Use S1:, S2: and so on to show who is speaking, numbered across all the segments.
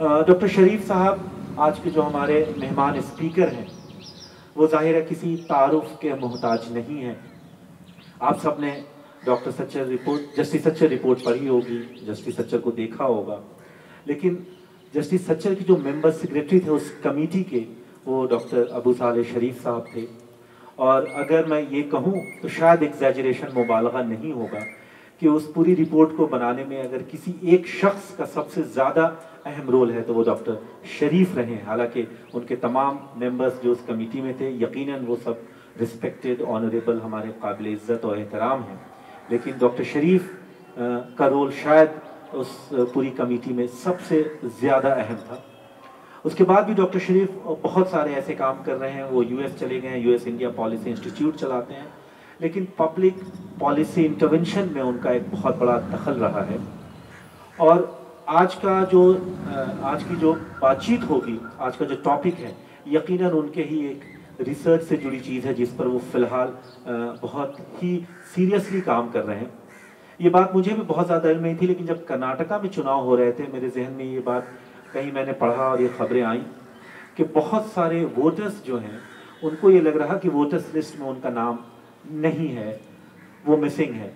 S1: Doctor Sharif Sahab आज के जो हमारे मेहमान स्पीकर हैं वो जाहिर है किसी तारुफ के मोहताज नहीं हैं आप सब ने doctor Sachar report justice Sachar report पढ़ी होगी जस्टिस सच्चर को देखा होगा लेकिन जस्टिस सच्चर की जो मेंबर सेक्रेटरी थे उस कमेटी के वो डॉक्टर अबू साल शरीफ साहब थे और अगर मैं ये कहूँ तो शायद एग्जेजरेशन मुबालगा नहीं होगा कि उस पूरी रिपोर्ट को बनाने में अगर किसी एक शख्स का सबसे ज़्यादा अहम रोल है तो वो डॉक्टर शरीफ रहे हैं हालांकि उनके तमाम मेंबर्स जो उस कमेटी में थे यकीनन वो सब रिस्पेक्टेड ऑनरेबल हमारे काबिल इज़्ज़त और एहतराम हैं लेकिन डॉक्टर शरीफ का रोल शायद उस पूरी कमेटी में सबसे ज़्यादा अहम था उसके बाद भी डॉक्टर शरीफ बहुत सारे ऐसे काम कर रहे हैं वो यूएस चले गए हैं यूएस इंडिया पॉलिसी इंस्टीट्यूट चलाते हैं लेकिन पब्लिक पॉलिसी इंटरवेंशन में उनका एक बहुत बड़ा दखल रहा है और आज का जो आज की जो बातचीत होगी आज का जो टॉपिक है यकीनन उनके ही एक रिसर्च से जुड़ी चीज़ है जिस पर वो फ़िलहाल बहुत ही सीरियसली काम कर रहे हैं ये बात मुझे भी बहुत ज़्यादा इल में थी लेकिन जब कर्नाटका में चुनाव हो रहे थे मेरे जहन में ये बात कहीं मैंने पढ़ा और ये खबरें आई कि बहुत सारे वोटर्स जो हैं उनको ये लग रहा कि वोटर्स लिस्ट में उनका नाम नहीं है वो मिसिंग है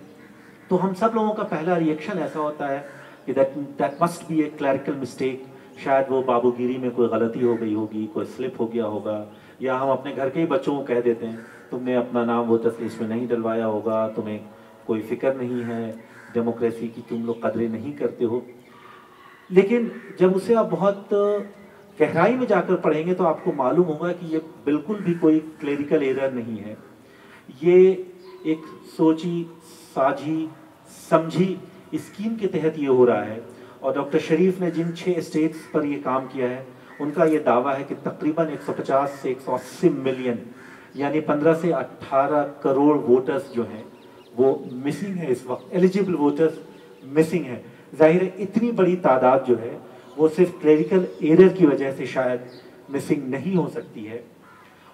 S1: तो हम सब लोगों का पहला रिएक्शन ऐसा होता है कि that that must be a clerical mistake शायद वो बाबूगिरी में कोई गलती हो गई होगी कोई स्लिप हो गया होगा या हम अपने घर के ही बच्चों को कह देते हैं तुमने अपना नाम वो तस्वीर में नहीं डलवाया होगा तुम्हें कोई फिक्र नहीं है डेमोक्रेसी की तुम लोग कदरें नहीं करते हो लेकिन जब उसे आप बहुत गहराई में जाकर पढ़ेंगे तो आपको मालूम होगा कि ये बिल्कुल भी कोई क्लेरिकल एरर नहीं है ये एक सोची साझी समझी स्कीम के तहत ये हो रहा है और डॉक्टर शरीफ ने जिन छः स्टेट्स पर ये काम किया है उनका ये दावा है कि तकरीबन 150 से 180 मिलियन यानी 15 से 18 करोड़ वोटर्स जो हैं वो मिसिंग है इस वक्त एलिजिबल वोटर्स मिसिंग है जाहिर है इतनी बड़ी तादाद जो है वो सिर्फ क्लरिकल एरर की वजह से शायद मिसिंग नहीं हो सकती है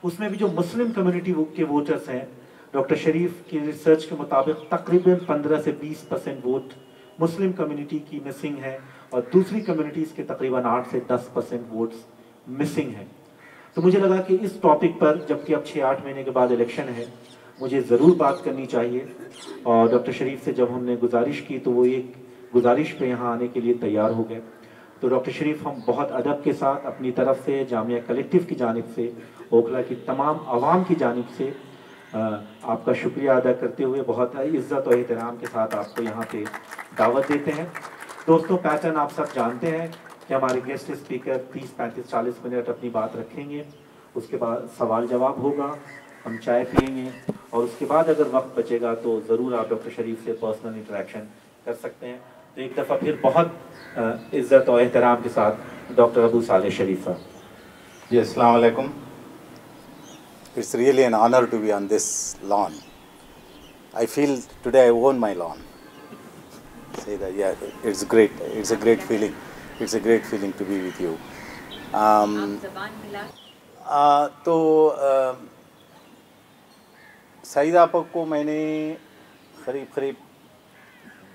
S1: उसमें भी जो मुस्लिम कम्युनिटी के वोटर्स हैं डॉक्टर शरीफ की रिसर्च के मुताबिक तकरीबन 15 से 20 परसेंट वोट मुस्लिम कम्युनिटी की मिसिंग है और दूसरी कम्युनिटीज़ के तकरीबन 8 से 10 परसेंट वोट्स मिसिंग हैं तो मुझे लगा कि इस टॉपिक पर जबकि अब छः आठ महीने के बाद इलेक्शन है मुझे ज़रूर बात करनी चाहिए और डॉक्टर शरीफ से जब हमने गुजारिश की तो वो एक गुजारिश पर यहाँ आने के लिए तैयार हो गए तो डॉक्टर शरीफ हम बहुत अदब के साथ अपनी तरफ से जामिया कलेक्टिव की जानब से ओखला की तमाम आवाम की जानब से आपका शुक्रिया अदा करते हुए बहुत इज़्ज़त और एहतराम के साथ आपको यहाँ पे दावत देते हैं दोस्तों पैटर्न आप सब जानते हैं कि हमारे गेस्ट स्पीकर 30 पैंतीस चालीस मिनट अपनी बात रखेंगे उसके बाद सवाल जवाब होगा हम चाय पियेंगे और उसके बाद अगर वक्त बचेगा तो ज़रूर आप डॉक्टर शरीफ से पर्सनल इंटरेक्शन कर सकते हैं तो एक दफ़ा फिर बहुत इज़्ज़त और एहतराम के
S2: साथ डॉक्टर अबू साल शरीफ साहब जी अलैक्म It's really an honor to be on this lawn. I feel today I own my lawn. Say that, yeah, it's great. It's a great feeling. It's a great feeling to be with you. Um, आ, तो सईद आपक को मैंने करीब करीब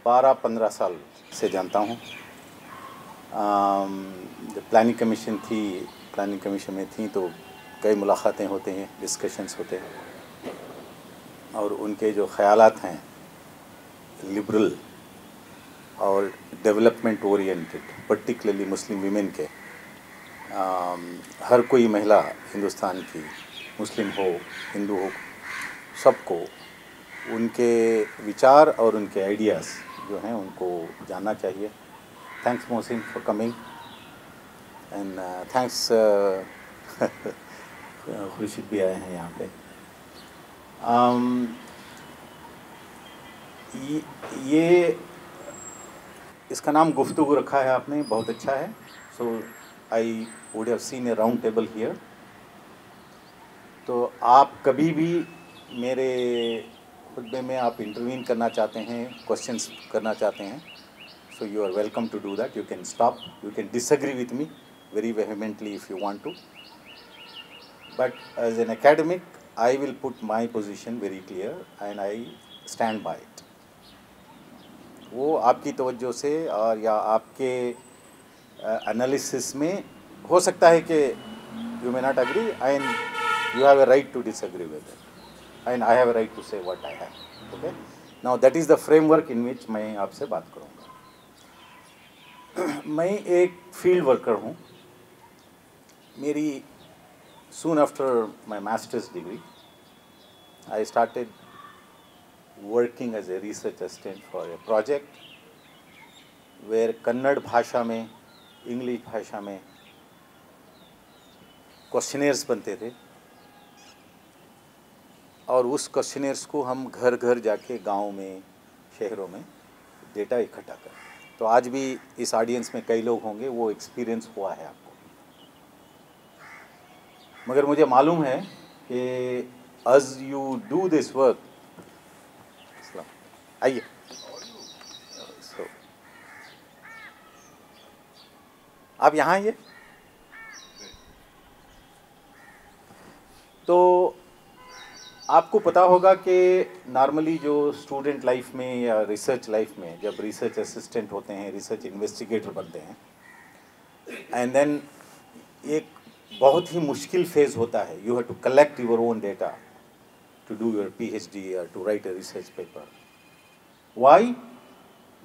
S2: 12-15 साल से जानता हूँ प्लानिंग कमीशन थी प्लानिंग कमीशन में थी तो कई मुलाकातें होती हैं डिस्कशंस होते हैं और उनके जो ख्याल हैं लिबरल और development oriented particularly Muslim women के आ, um, हर कोई महिला हिंदुस्तान की मुस्लिम हो हिंदू हो सबको उनके विचार और उनके आइडियाज़ जो हैं उनको जानना चाहिए thanks Mohsin for coming and thanks Khurshid भी आए हैं यहाँ पे आम, ये, ये इसका नाम गुफ्तु रखा है आपने बहुत अच्छा है so I would have seen a round table here तो आप कभी भी मेरे खुतबे में आप इंटरवीन करना चाहते हैं क्वेश्चंस करना चाहते हैं so you are welcome to do that you can stop you can disagree with me very vehemently if you want to But as an academic, I will put my position very clear and I stand by it. वो आपकी तवज्जो से और या आपके analysis में हो सकता है कि you may not agree and you have a right to disagree with and I have a right to say what I have okay now that is the framework in which मैं आपसे बात करूँगा मैं एक फील्ड वर्कर हूँ मेरी soon after my master's degree, I started working as a research assistant for a project where Kannad भाषा में इंग्लिश भाषा में क्वेश्चनेयर्स बनते थे और उस क्वेश्चनेयर्स को हम घर घर जाके गांव में शहरों में डेटा इकट्ठा कर तो आज भी इस ऑडियंस में कई लोग होंगे वो एक्सपीरियंस हुआ है आपको मगर मुझे मालूम है कि as you do this work आइए आप यहाँ आइए तो आपको पता होगा कि नॉर्मली जो स्टूडेंट लाइफ में या रिसर्च लाइफ में जब रिसर्च असिस्टेंट होते हैं रिसर्च इन्वेस्टिगेटर बनते हैं एंड देन एक बहुत ही मुश्किल फेज होता है you have to collect your own data to do your P H D या to write a research paper why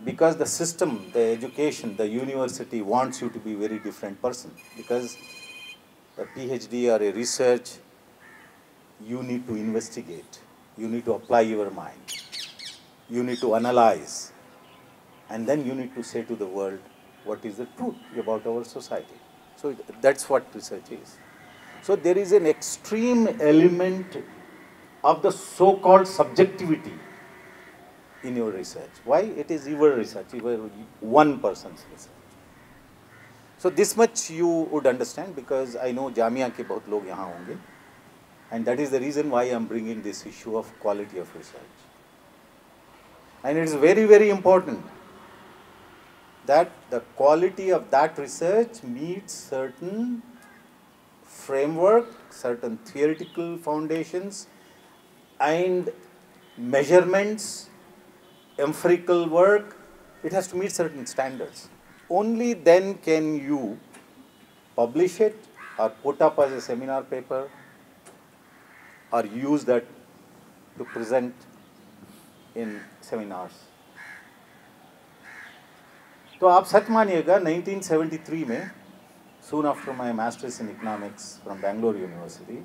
S2: because the system the education the university wants you to be very different person because the P H D are a research you need to investigate you need to apply your mind you need to analyse and then you need to say to the world what is the truth about our society So that's what research is. So there is an extreme element of the so-called subjectivity in your research. Why? It is your research, your one person's research. So this much you would understand because I know Jamia ke बहुत log yahan honge, and that is the reason why I am bringing this issue of quality of research. And it is very, very important that the quality of that research meets certain framework, certain theoretical foundations and measurements, empirical work, it has to meet certain standards. Only then can you publish it or put up as a seminar paper or use that to present in seminars. तो आप सच मानिएगा 1973 में soon after my masters in economics from Bangalore university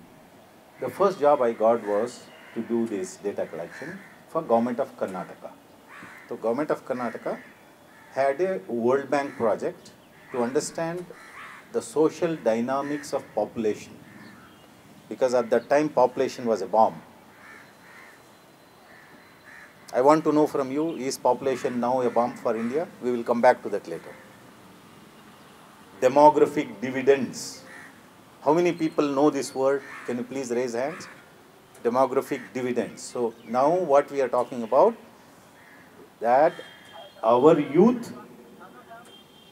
S2: the first job I got was to do this data collection for government of Karnataka तो government of Karnataka had a world bank project to understand the social dynamics of population because at that time population was a bomb I want to know from you, is population now a bomb for India? We will come back to that later. Demographic dividends. How many people know this word? Can you please raise hands? Demographic dividends. So now what we are talking about, that our youth,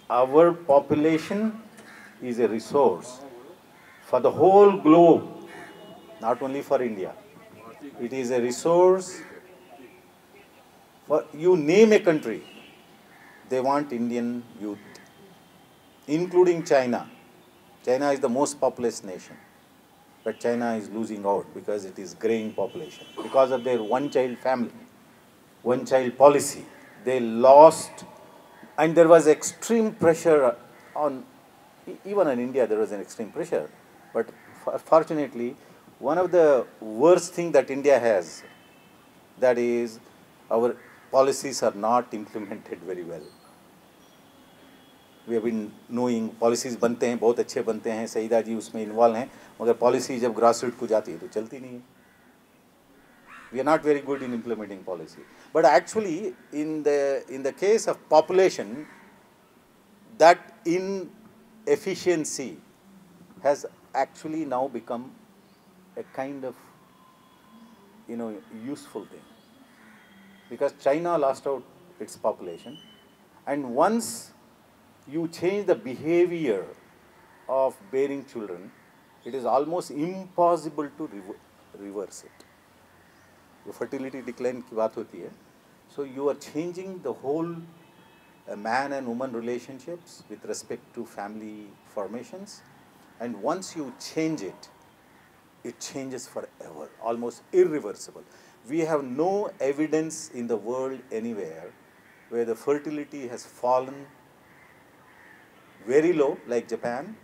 S2: our population is a resource for the whole globe, not only for India. It is a resource for you name a country, they want Indian youth, including China. China is the most populous nation. But China is losing out because it is graying population. Because of their one-child family, one-child policy, they lost, and there was extreme pressure on, even in India there was an extreme pressure, but fortunately, one of the worst thing that India has, that is our policies are not implemented very well. We have been knowing policies बनते हैं बहुत अच्छे बनते हैं सईदा जी उसमें involve हैं मगर policy जब ग्रासरूट को जाती है तो चलती नहीं है we are not very good in implementing policy but actually in the in the case of population that in efficiency has actually now become a kind of you know useful thing because China lost out its population. And once you change the behavior of bearing children, it is almost impossible to reverse it. The fertility decline so you are changing the whole uh, man and woman relationships with respect to family formations and once you change it it changes forever almost irreversible we have no evidence in the world anywhere where the fertility has fallen very low, like Japan,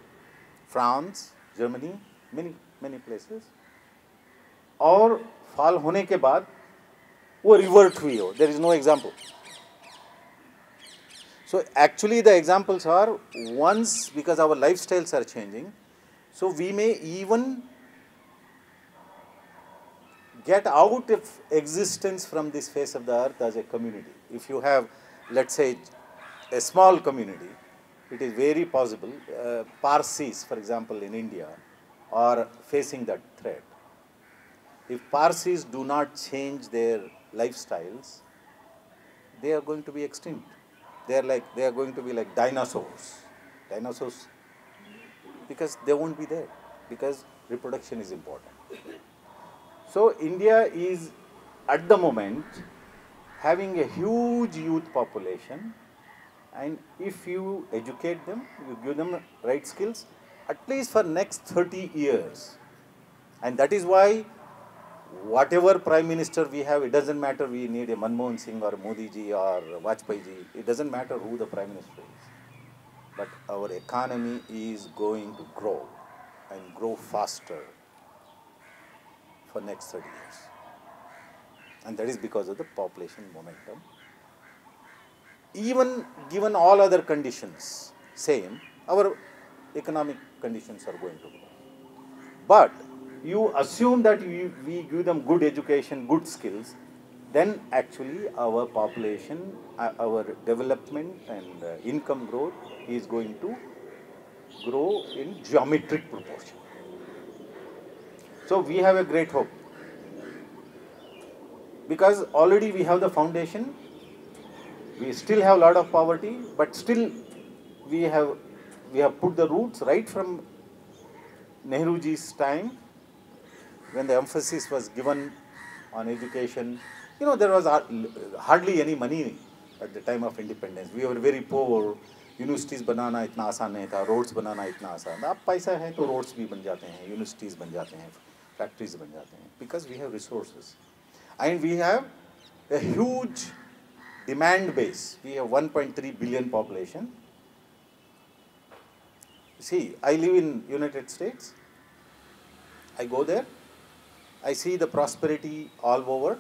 S2: France, Germany, many, many places. Or fall, होने के बाद वो revert हुई हो There is no example. So actually the examples are once because our lifestyles are changing, so we may even get out of existence from this face of the earth as a community. If you have, let's say, a small community, it is very possible, uh, Parsis, for example, in India, are facing that threat. If Parsis do not change their lifestyles, they are going to be extinct. They are like they are going to be like dinosaurs. Dinosaurs because they won't be there because reproduction is important. So India is at the moment having a huge youth population and if you educate them, you give them right skills at least for next 30 years. And that is why whatever prime minister we have, it doesn't matter we need a Manmohan Singh or Modi ji or Vajpayee ji, it doesn't matter who the prime minister is. But our economy is going to grow and grow faster for next 30 years. And that is because of the population momentum. Even given all other conditions same, our economic conditions are going to grow. But you assume that we, we give them good education, good skills, then actually our population, uh, our development and uh, income growth is going to grow in geometric proportion. So we have a great hope because already we have the foundation. We still have a lot of poverty, but still we have we have put the roots right from Nehruji's time when the emphasis was given on education. You know, there was hardly any money at the time of independence. We were very poor. Universities बनाना इतना आसान नहीं था roads बनाना इतना आसान अब पैसा है तो रोड्स भी बन जाते हैं यूनिवर्सिटीज़ बन जाते हैं फैक्ट्रीज बन जाते हैं because we have resources and we a huge demand base. We have 1.3 billion population. See, I live in United States. I go there. I see the prosperity all over.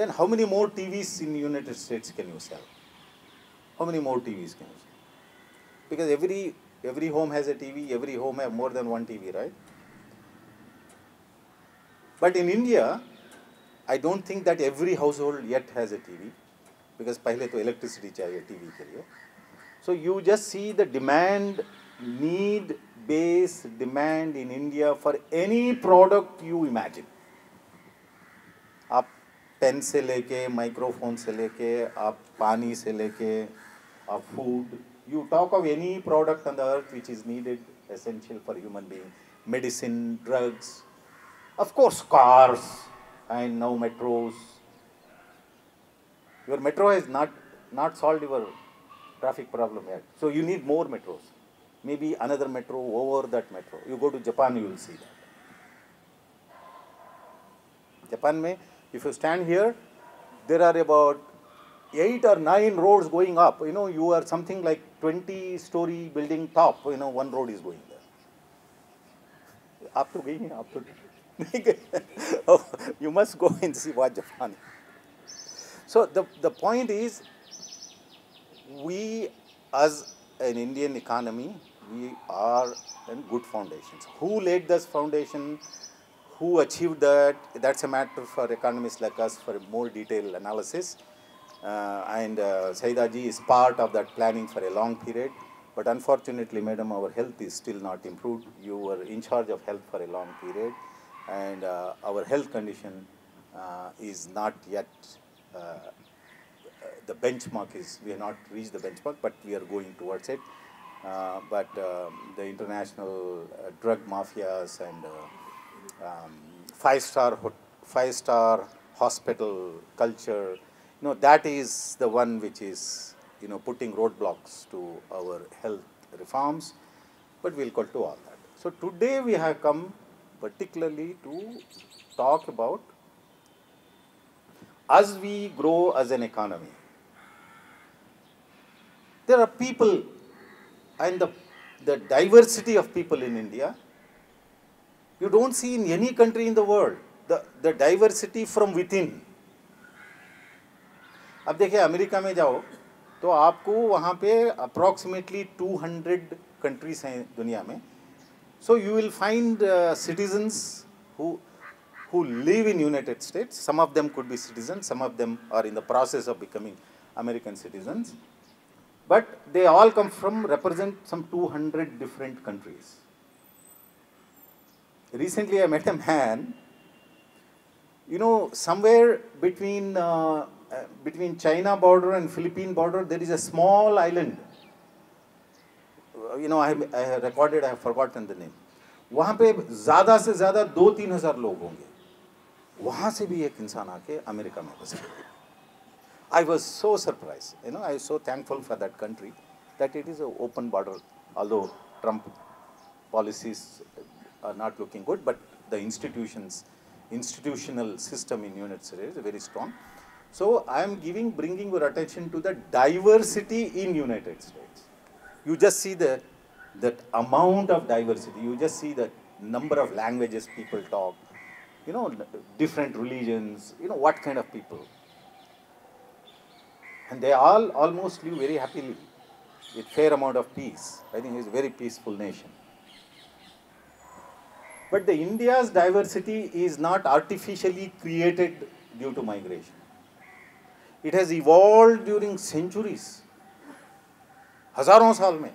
S2: Then how many more TVs in United States can you sell? How many more TVs can you sell? Because every, every home has a TV, every home has more than one TV, right? But in India, I don't think that every household yet has a TV because पहले तो electricity चाहिए TV के लिए. So you just see the demand, need, base, demand in India for any product you imagine. आप pen से लेके microphone से लेके आप पानी से लेके आप you talk of any product on the earth which is needed essential for human being medicine drugs of course, cars and now metros. Your metro has not, not solved your traffic problem yet. So you need more metros. Maybe another metro over that metro. You go to Japan, you will see that. Japan may, if you stand here, there are about eight or nine roads going up. You know, you are something like 20 story building top, you know, one road is going there. आप तो गई आप तो oh, you must go and see what Japan. So the, the point is, we as an Indian economy, we are in good foundations. Who laid this foundation? Who achieved that? That's a matter for economists like us for more detailed analysis. Uh, and uh, Saidaji is part of that planning for a long period. But unfortunately, madam, our health is still not improved. You were in charge of health for a long period and uh, our health condition uh, is not yet uh, the benchmark is we have not reached the benchmark, but we are going towards it. Uh, but um, the international uh, drug mafias and uh, um, five star five star hospital culture, you know, that is the one which is you know putting roadblocks to our health reforms. But we'll go to all that. So today we have come particularly to talk about as we grow as an economy. There are people and the, the diversity of people in India you don't see in any country in the world the, the diversity from within. अब देखिए America में जाओ तो आपको वहाँ पे approximately 200 countries हैं दुनिया में So you will find uh, citizens who, who live in United States. Some of them could be citizens, some of them are in the process of becoming American citizens. But they all come from, represent some 200 different countries. Recently I met a man, you know, somewhere between, uh, uh between China border and Philippine border, there is a small island you know, I, have recorded, I have forgotten the name. वहाँ पे ज़्यादा से ज़्यादा दो तीन हज़ार लोग होंगे वहाँ से भी एक इंसान आके अमेरिका में बस गया I was so surprise you know I so thankful for that country that it is a open border are not looking good, but the institutions, institutional system in United States is very strong. So I am giving, bringing your attention to the diversity in United States you just see the that amount of diversity. You just see the number of languages people talk. You know, different religions. You know what kind of people, and they all almost live very happily with fair amount of peace. I think it's a very peaceful nation. But the India's diversity is not artificially created due to migration. It has evolved during centuries. हजारों साल में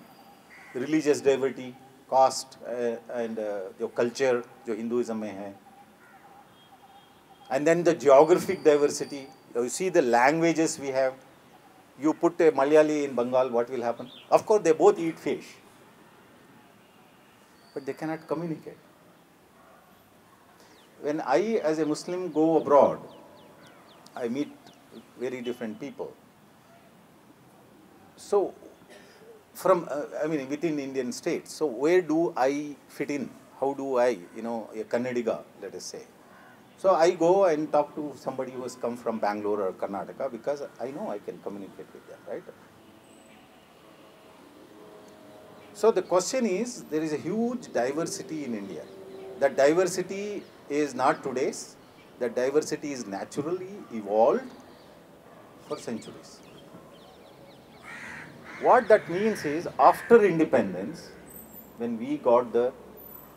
S2: religious diversity caste and जो culture जो Hinduism में है and then the geographic diversity you see the language we have you put a Malayali in Bengal what will happen of course they both eat fish but they can communicate when I as a Muslim go abroad I meet very different people so from, uh, I mean, within Indian states. So where do I fit in? How do I, you know, a Kannadiga, let us say. So I go and talk to somebody who has come from Bangalore or Karnataka because I know I can communicate with them, right? So the question is, there is a huge diversity in India. That diversity is not today's. That diversity is naturally evolved for centuries. What that means is after independence, when we got the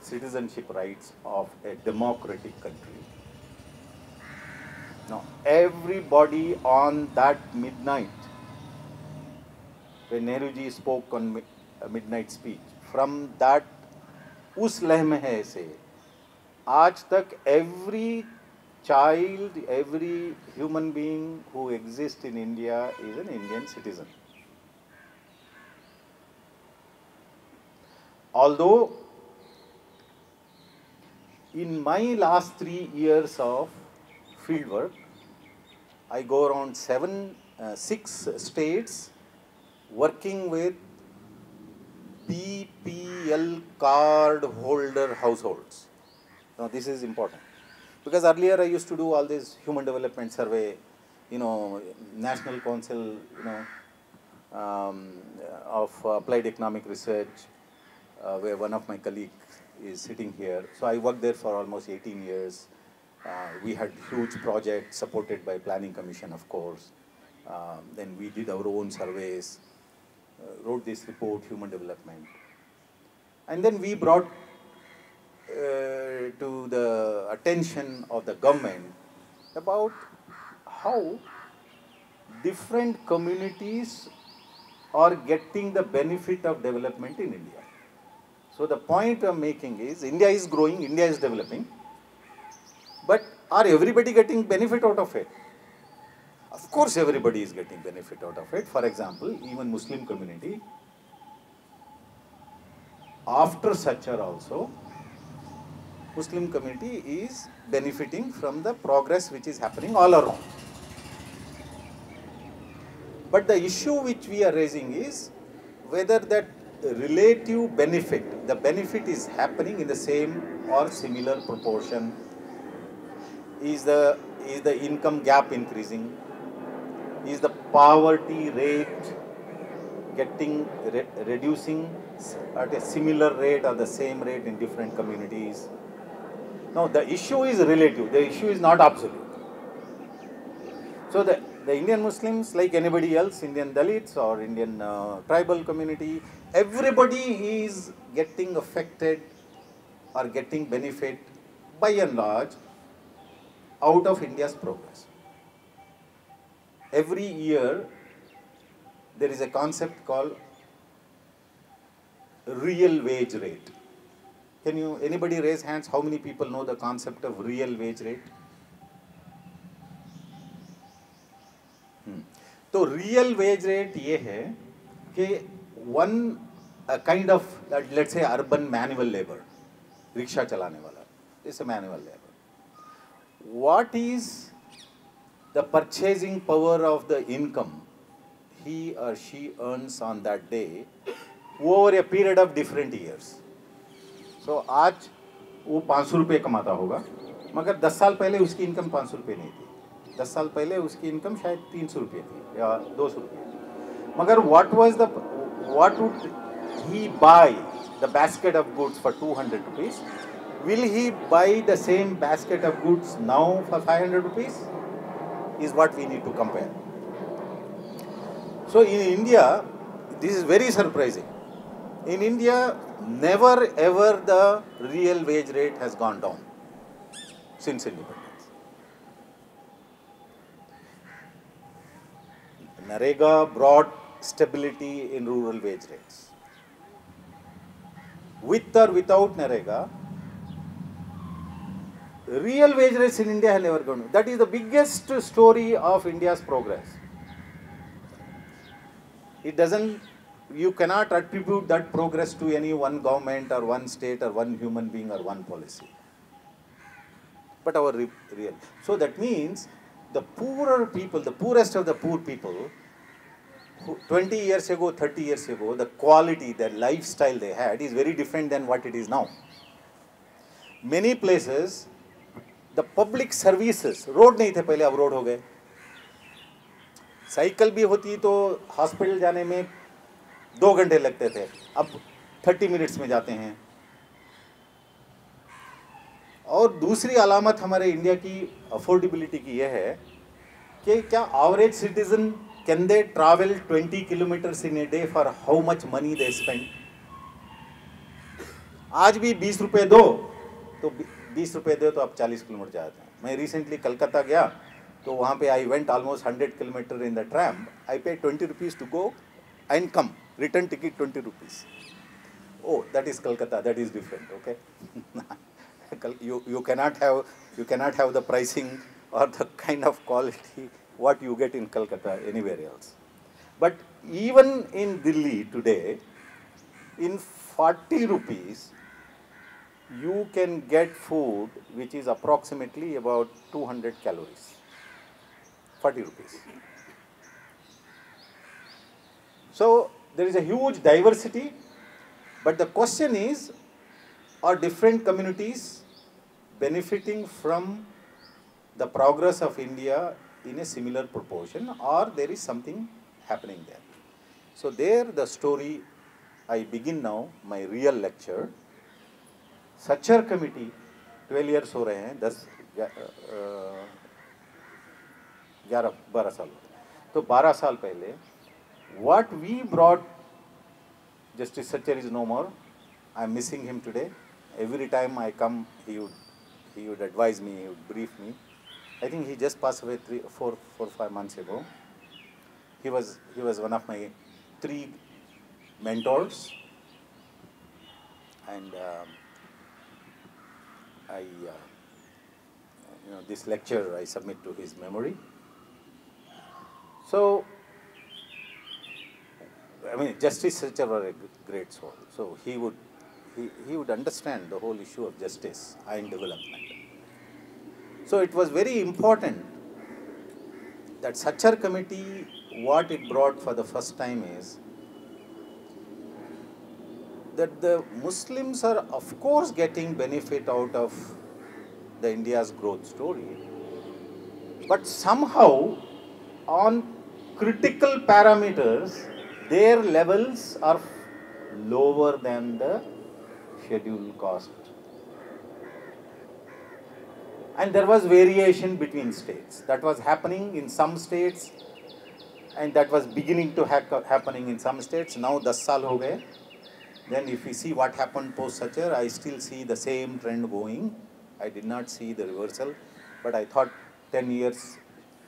S2: citizenship rights of a democratic country, now everybody on that midnight, when Nehruji spoke on mi uh, midnight speech, from that उस लहमे se, आज तक every child, every human being who exists in India is an Indian citizen. Although in my last three years of field work, I go around seven, uh, six states working with BPL card holder households. Now this is important because earlier I used to do all this human development survey, you know, national council, you know, um, of applied economic research, uh, where one of my colleagues is sitting here. So I worked there for almost 18 years. Uh, we had huge projects supported by Planning Commission, of course. Um, then we did our own surveys, uh, wrote this report, Human Development. And then we brought uh, to the attention of the government about how different communities are getting the benefit of development in India. So the point I'm making is India is growing, India is developing, but are everybody getting benefit out of it? Of course everybody is getting benefit out of it. For example, even Muslim community, after Satchar also, Muslim community is benefiting from the progress which is happening all around. But the issue which we are raising is whether that relative benefit, the benefit is happening in the same or similar proportion. Is the, is the income gap increasing? Is the poverty rate getting re reducing at a similar rate or the same rate in different communities? Now the issue is relative, the issue is not absolute. So the, the Indian Muslims, like anybody else, Indian Dalits or Indian uh, tribal community, everybody is getting affected or getting benefit by and large out of India's progress. Every year there is a concept called real wage rate. Can you, anybody raise hands? How many people know the concept of real wage rate? Hmm. real wage rate. Rate ये है one a kind of uh, let's say urban manual labor rickshaw chalane wala is a manual labor what is the purchasing power of the income he or she earns on that day over a period of different years so आज वो पाँच सौ रुपये कमाता होगा मगर दस साल पहले उसकी इनकम पाँच सौ रुपये नहीं थी दस साल पहले उसकी इनकम शायद तीन सौ रुपये थी या दो सौ रुपये मगर what was the what would he buy the basket of goods for 200 rupees? Will he buy the same basket of goods now for 500 rupees? Is what we need to compare. So in India, this is very surprising. In India, never ever the real wage rate has gone down since independence. Narega brought stability in rural wage rates. With or without NREGA, real wage rates in India have never gone. That is the biggest story of India's progress. It doesn't, you cannot attribute that progress to any one government or one state or one human being or one policy. But our real. So that means the poorer people, the poorest of the poor people, 20 years ago, 30 years ago, the quality, the lifestyle they had is very different than what it is now. Many places, the public services, road नहीं थे पहले अब road हो गए cycle भी होती तो hospital जाने में दो घंटे लगते थे अब थर्टी मिनट्स में जाते हैं और दूसरी अलामत हमारे इंडिया की अफोर्डेबिलिटी की यह है कि क्या average citizen can they travel twenty kilometers in a day for how much money they spend आज भी बीस रुपये दो तो बीस रुपये दो तो आप चालीस किलोमीटर जाते हैं मैं रिसेंटली कलकत्ता गया तो वहाँ पे I went almost hundred kilometre in the tram I pay twenty rupees to go and come return ticket twenty rupees oh that is Calcutta that is different okay you you have you can have the pricing और the kind of quality what you get in Calcutta, anywhere else. But even in Delhi today, in 40 rupees, you can get food which is approximately about 200 calories. 40 rupees. So there is a huge diversity, but the question is, are different communities benefiting from the progress of India in a similar proportion or there is something happening there. So there the story, I begin now my real lecture. Sachar committee, 12 years ho rahe hain 10, uh, 11-12 साल तो 12 साल पहले what we brought justice Satchar is no more i am missing him today every time i come he would he would advise me he would brief me I think he just passed away three, four, four, five months ago. He was he was one of my three mentors, and um, I, uh, you know, this lecture I submit to his memory. So, I mean, Justice Richer was a great soul. So he would he, he would understand the whole issue of justice and development. So it was very important that Sachar committee, what it brought for the first time is that the Muslims are of course getting benefit out of the India's growth story, but somehow on critical parameters, their levels are lower than the scheduled cost and there was variation between states. That was happening in some states and that was beginning to ha happening in some states. Now the saal ho gaye. Then if we see what happened post Sachar, I still see the same trend going. I did not see the reversal, but I thought 10 years,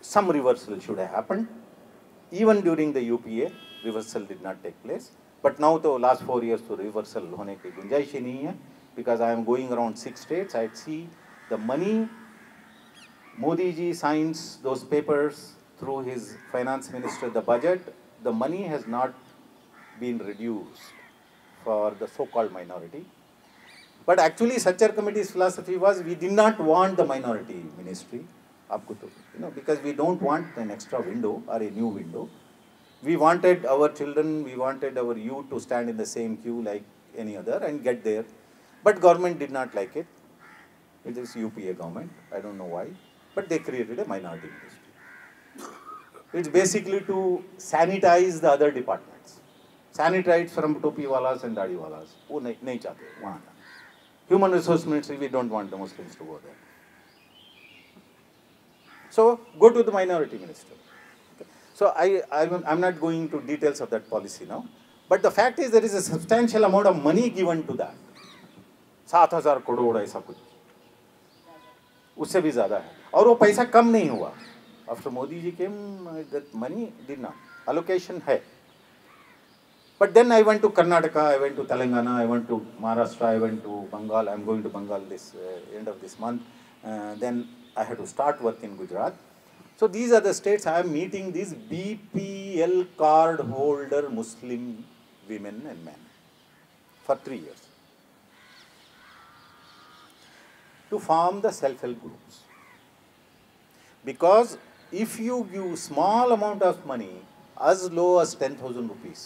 S2: some reversal should have happened. Even during the UPA, reversal did not take place. But now the last four years to reversal होने की गुंजाइश ही नहीं because I am going around six states. I see the money ji signs those papers through his finance minister, the budget, the money has not been reduced for the so-called minority. But actually, Sachar committee's philosophy was we did not want the minority ministry, you know, because we don't want an extra window or a new window. We wanted our children, we wanted our youth to stand in the same queue like any other and get there. But government did not like it. It is UPA government. I don't know why but they created a minority ministry. It's basically to sanitize the other departments. Sanitize from topi walas and dadi walas. nahi wahan. Human resource ministry, we don't want the Muslims to go there. So go to the minority ministry. So I, I'm not going to details of that policy now. But the fact is there is a substantial amount of money given to that. Seven thousand crore crore kuch. Usse bhi भी hai. और वो पैसा कम नहीं हुआ after Modi ji के money did not allocation है but then I went to Karnataka I went to Telangana I went to Maharashtra I went to Bengal I am going to Bengal this end of this month then I have to start work in Gujarat so these are the states I am meeting this B P L card holder Muslim women and man for three years to form the self help groups because if you give small amount of money as low as ten thousand rupees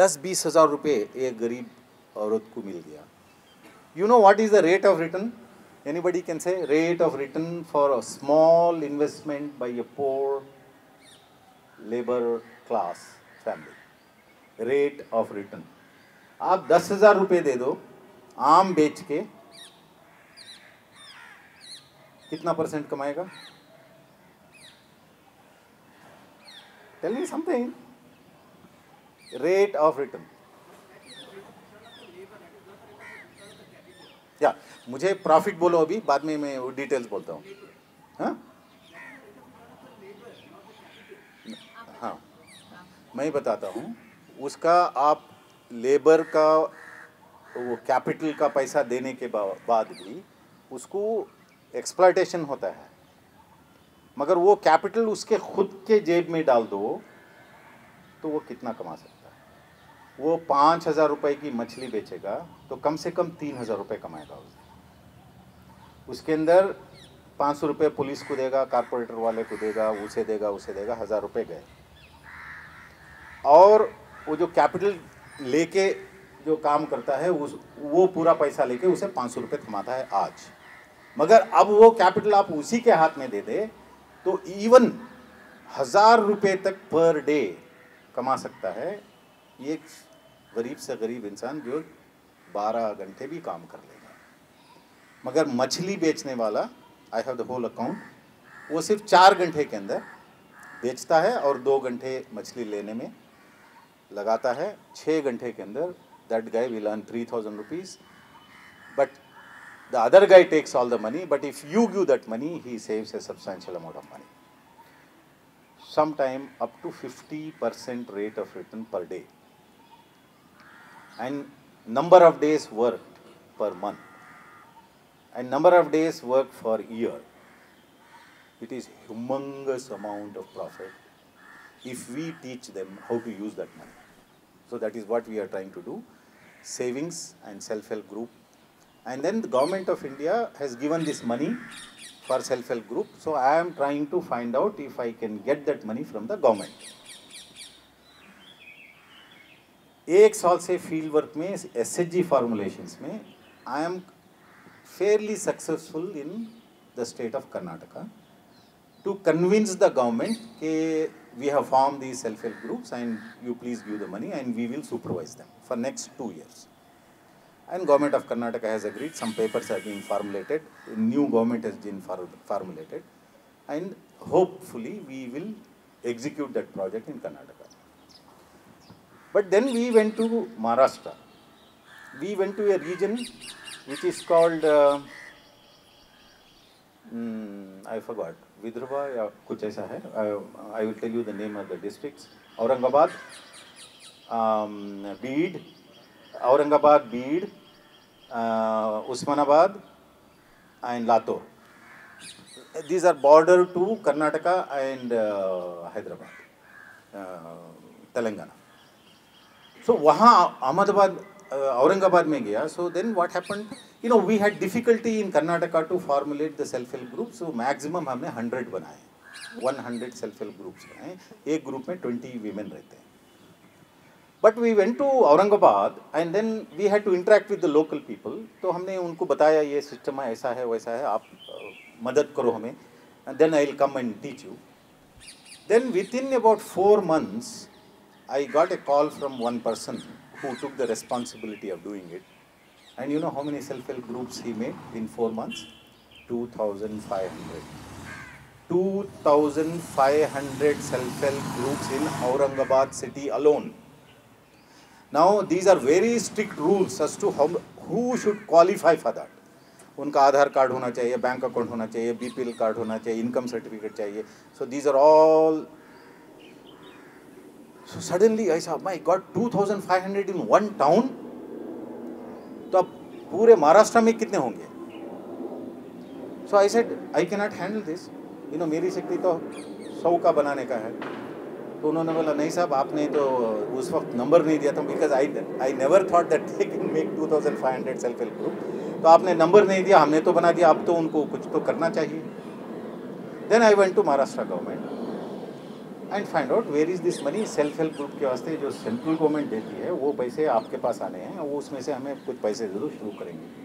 S2: दस बीस हज़ार रुपये एक गरीब औरत को मिल गया you know what is the rate of return anybody can say rate of return for a small investment by a poor labour class family rate of return आप दस हज़ार रुपये दे दो आम बेच के कितना परसेंट कमाएगा tell me something rate of return या मुझे प्रॉफिट बोलो अभी बाद में मैं वो डिटेल्स बोलता हूँ हाँ, हाँ मैं मैं बताता हूँ उसका आप लेबर का वो कैपिटल का पैसा देने के बाद भी उसको एक्सप्लाइटेशन होता है मगर वो कैपिटल उसके खुद के जेब में डाल दो तो वो कितना कमा सकता है वो पाँच हज़ार रुपये की मछली बेचेगा तो कम से कम तीन हज़ार रुपये कमाएगा उसे उसके अंदर पाँच सौ रुपये पुलिस को देगा कारपोरेटर वाले को देगा उसे देगा उसे देगा हज़ार रुपये गए और वो जो कैपिटल लेके जो काम करता है उस वो पूरा पैसा लेके उसे पाँच सौ रुपये कमाता है आज मगर अब वो कैपिटल आप उसी के हाथ में दे दे तो इवन हज़ार रुपये तक पर डे कमा सकता है ये एक गरीब से गरीब इंसान जो बारह घंटे भी काम कर लेगा मगर मछली बेचने वाला I have the whole account वो सिर्फ चार घंटे के अंदर बेचता है और दो घंटे मछली लेने में लगाता है छः घंटे के अंदर that guy will earn three thousand rupees but The other guy takes all the money, but if you give that money, he saves a substantial amount of money. Sometime up to 50% rate of return per day. And number of days worked per month. And number of days worked for year. It is humongous amount of profit if we teach them how to use that money. So that is what we are trying to do. Savings and self-help group and then the government of India has given this money for self-help group. So I am trying to find out if I can get that money from the government. एक साल से field work में S H I am fairly successful in the state of Karnataka to convince the government that we have formed these self-help groups and you please give the money and we will supervise them for next two years and government of Karnataka has agreed. Some papers have been formulated. A new government has been formulated. And hopefully we will execute that project in Karnataka. But then we went to Maharashtra. We went to a region which is called, uh, hmm, I forgot, Vidarbha or kuch aisa hai. I, uh, I will tell you the name of the districts. Aurangabad, um, Bid, Aurangabad, Bid, Osmanabad and Latur. These are border to Karnataka and Hyderabad Telangana so वहाँ अहमदाबाद औरंगाबाद में गया so then what happen you know we had difficulty in Karnataka to formulate the self help group so maximum हमने hundred बनाए one hundred self help groups बनाए एक group में twenty women रहते but we went to Aurangabad and then we had to interact with the local people तो हमने उनको बताया ये सिस्टम है ऐसा है वैसा है आप मदद करो हमें then I will come and teach you then within about four months I got a call from one person who took the responsibility of doing it and you know how many self help groups he made in four months two thousand five hundred two thousand five hundred self help groups in Aurangabad city alone now these are very strict rules as to who should qualify for that उनका Aadhaar card होना चाहिए bank account होना चाहिए BPL card होना चाहिए income certificate चाहिए so these are all so suddenly ऐसा my got two thousand five hundred in one town तो अब पूरे महाराष्ट्र में कितने होंगे so I said I cannot handle this you know मेरी शक्ति तो सौ का बनाने का है तो उन्होंने बोला नहीं साहब आपने तो उस वक्त नंबर नहीं दिया था because I I never thought that they can make two thousand five hundred self help group तो आपने नंबर नहीं दिया हमने तो बना दिया अब तो उनको कुछ तो करना चाहिए then I went to Maharashtra government and find out where is this money self help group के वास्ते जो सेंट्रल गवर्नमेंट देती है वो पैसे आपके पास आने हैं वो उसमें से हमें कुछ पैसे ज़रूर शुरू करेंगे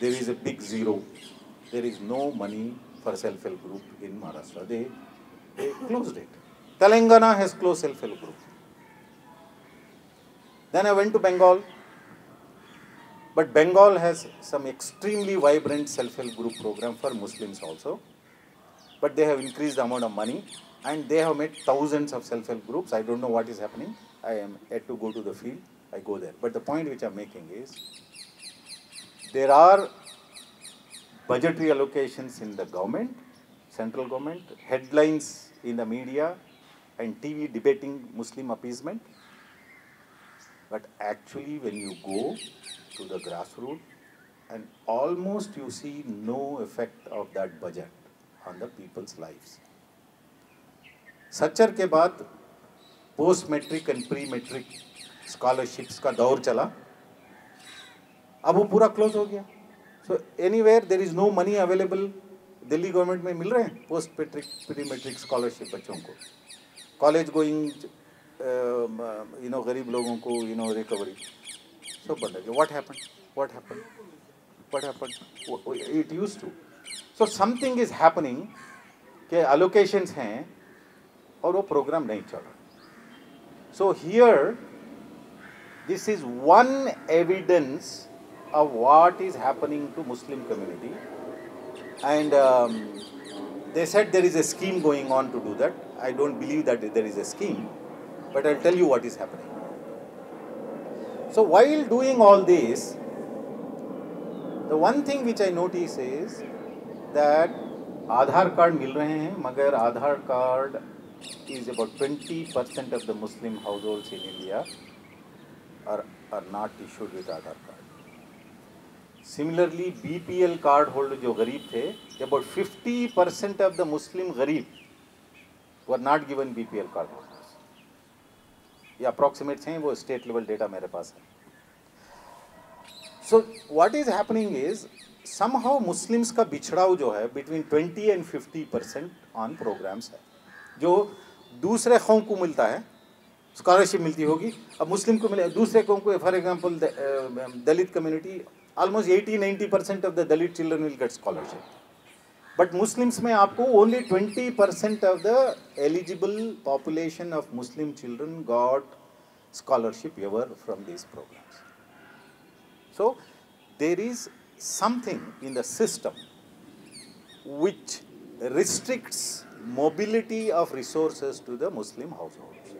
S2: there is a big zero there is no money for self-help group in Maharashtra. They, they closed it. Telangana has closed self-help group. Then I went to Bengal. But Bengal has some extremely vibrant self-help group program for Muslims also. But they have increased the amount of money and they have made thousands of self-help groups. I don't know what is happening. I am yet to go to the field. I go there. But the point which I'm making is there are budgetary allocations in the government, central government, headlines in the media and TV debating Muslim appeasement. But actually when you go to the grassroots and almost you see no effect of that budget on the people's lives. Sachar ke बाद post-metric and pre-metric scholarships' का दौर चला अब वो पूरा so anywhere there is no money available Delhi government में मिल रहे हैं post metric pre metric scholarship बच्चों को कॉलेज गोइंग यू नो गरीब लोगों को यू नो रिकवरी सब बंद है what happen what happen what happen it use to so something is happening के अलोकेशंस हैं और वो प्रोग्राम नहीं चल रहा so here this is one evidence of what is happening to Muslim community and um, they said there is a scheme going on to do that. I don't believe that there is a scheme, but I'll tell you what is happening. So while doing all this, the one thing which I notice is that Aadhaar card mil rahe hain, magar Aadhaar card is about 20% of the Muslim households in India are, are not issued with Aadhaar card. Similarly B P L card holder जो गरीब थे about fifty percent of the Muslim गरीब were not given B P L card holders ये approximates हैं वो state level data मेरे पास है so what is happening is somehow Muslims का बिछड़ाव जो है between twenty and fifty percent on programmes है जो दूसरे कौम को मिलता है स्कॉलरशिप मिलती होगी अब मुस्लिम को मिले दूसरे कौम को for example uh, Dalit community almost 80 90% of the Dalit children will get scholarship. But Muslims may aapko only 20% of the eligible population of Muslim children got scholarship ever from these programs. So there is something in the system which restricts mobility of resources to the Muslim households.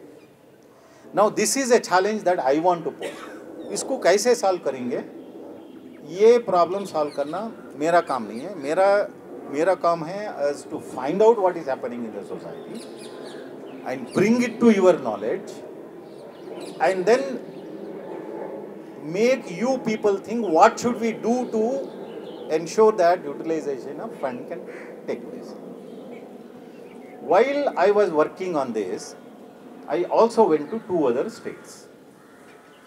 S2: Now this is a challenge that I want to pose. Isko कैसे solve करेंगे? ये problem solve करना मेरा काम नहीं है मेरा मेरा काम है as to find out what is happening in the society and bring it to your knowledge and then make you people think what should we do to ensure that utilisation of fund can take place while I was working on this I also went to to other states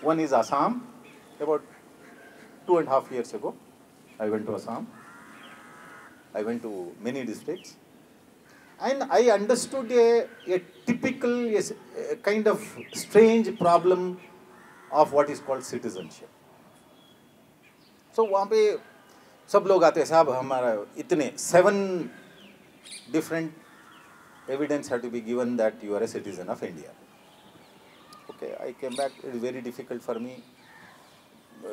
S2: one is Assam about two and a half years ago, I went to Assam. I went to many districts. And I understood a, a typical a, a kind of strange problem of what is called citizenship. So वहाँ पे सब लोग आते seven different evidence had to be given that you are a citizen of India. Okay, I came back, it is very difficult for me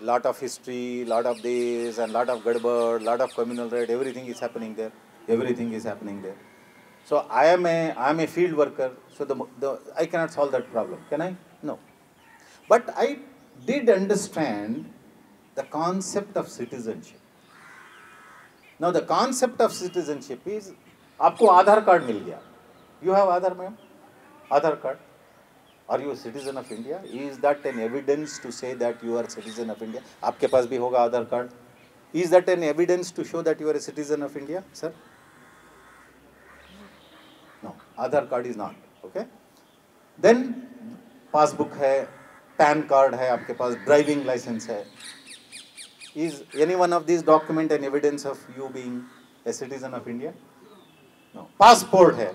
S2: lot of history, lot of this, and lot of Gadbar, lot of communal right. Everything is happening there. Everything is happening there. So I am a I am a field worker. So the, the I cannot solve that problem. Can I? No. But I did understand the concept of citizenship. Now the concept of citizenship is You have card card, गया you have Aadhaar ma'am are you citizen of India is that an evidence to say that you are citizen of India आपके पास भी होगा Aadhaar card is that an evidence to show that you are a citizen of India sir no Aadhaar card is not okay then passbook है PAN card है आपके पास driving licence है is any one of this document an evidence of you being citizen of India passport है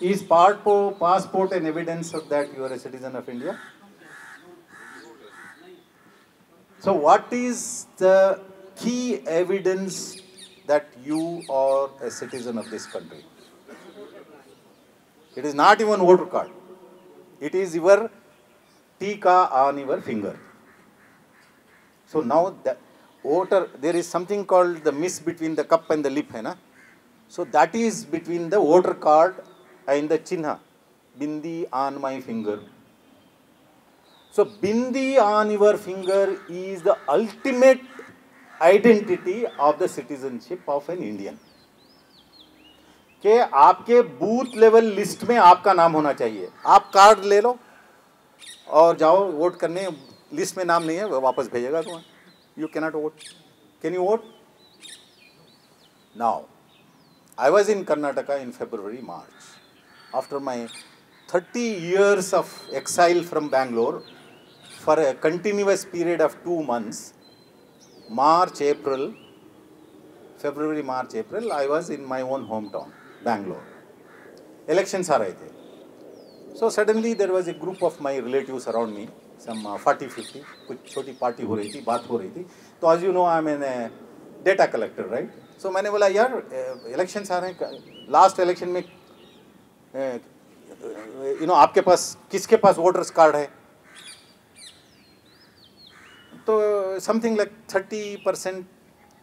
S2: Is passport an evidence of that you are a citizen of India? So what is the key evidence that you are a citizen of this country? It is not even voter card. It is your tika on your finger. So now the voter, there is something called the miss between the cup and the lip. Hai na? So that is between the voter card and the chinha, bindi on my finger. So bindi on your finger is the ultimate identity of the citizenship of an Indian. कि आपके booth level list में आपका नाम होना चाहिए आप card ले लो और जाओ वोट करने लिस्ट में नाम नहीं है वापस भेजेगा तुम्हें you cannot vote can you vote now I was in Karnataka in February March after my 30 years of exile from Bangalore for a continuous period of two months, March, April, February, March, April, I was in my own hometown, Bangalore. Elections are there. So suddenly there was a group of my relatives around me, some 40-50, कुछ छोटी party हो रही थी, बात हो रही थी. तो as you know, I'm an uh, data collector, right? So मैंने बोला यार elections आ रहे हैं लास्ट इलेक्शन में यू नो आपके पास किसके पास वोटर्स कार्ड है तो something like thirty percent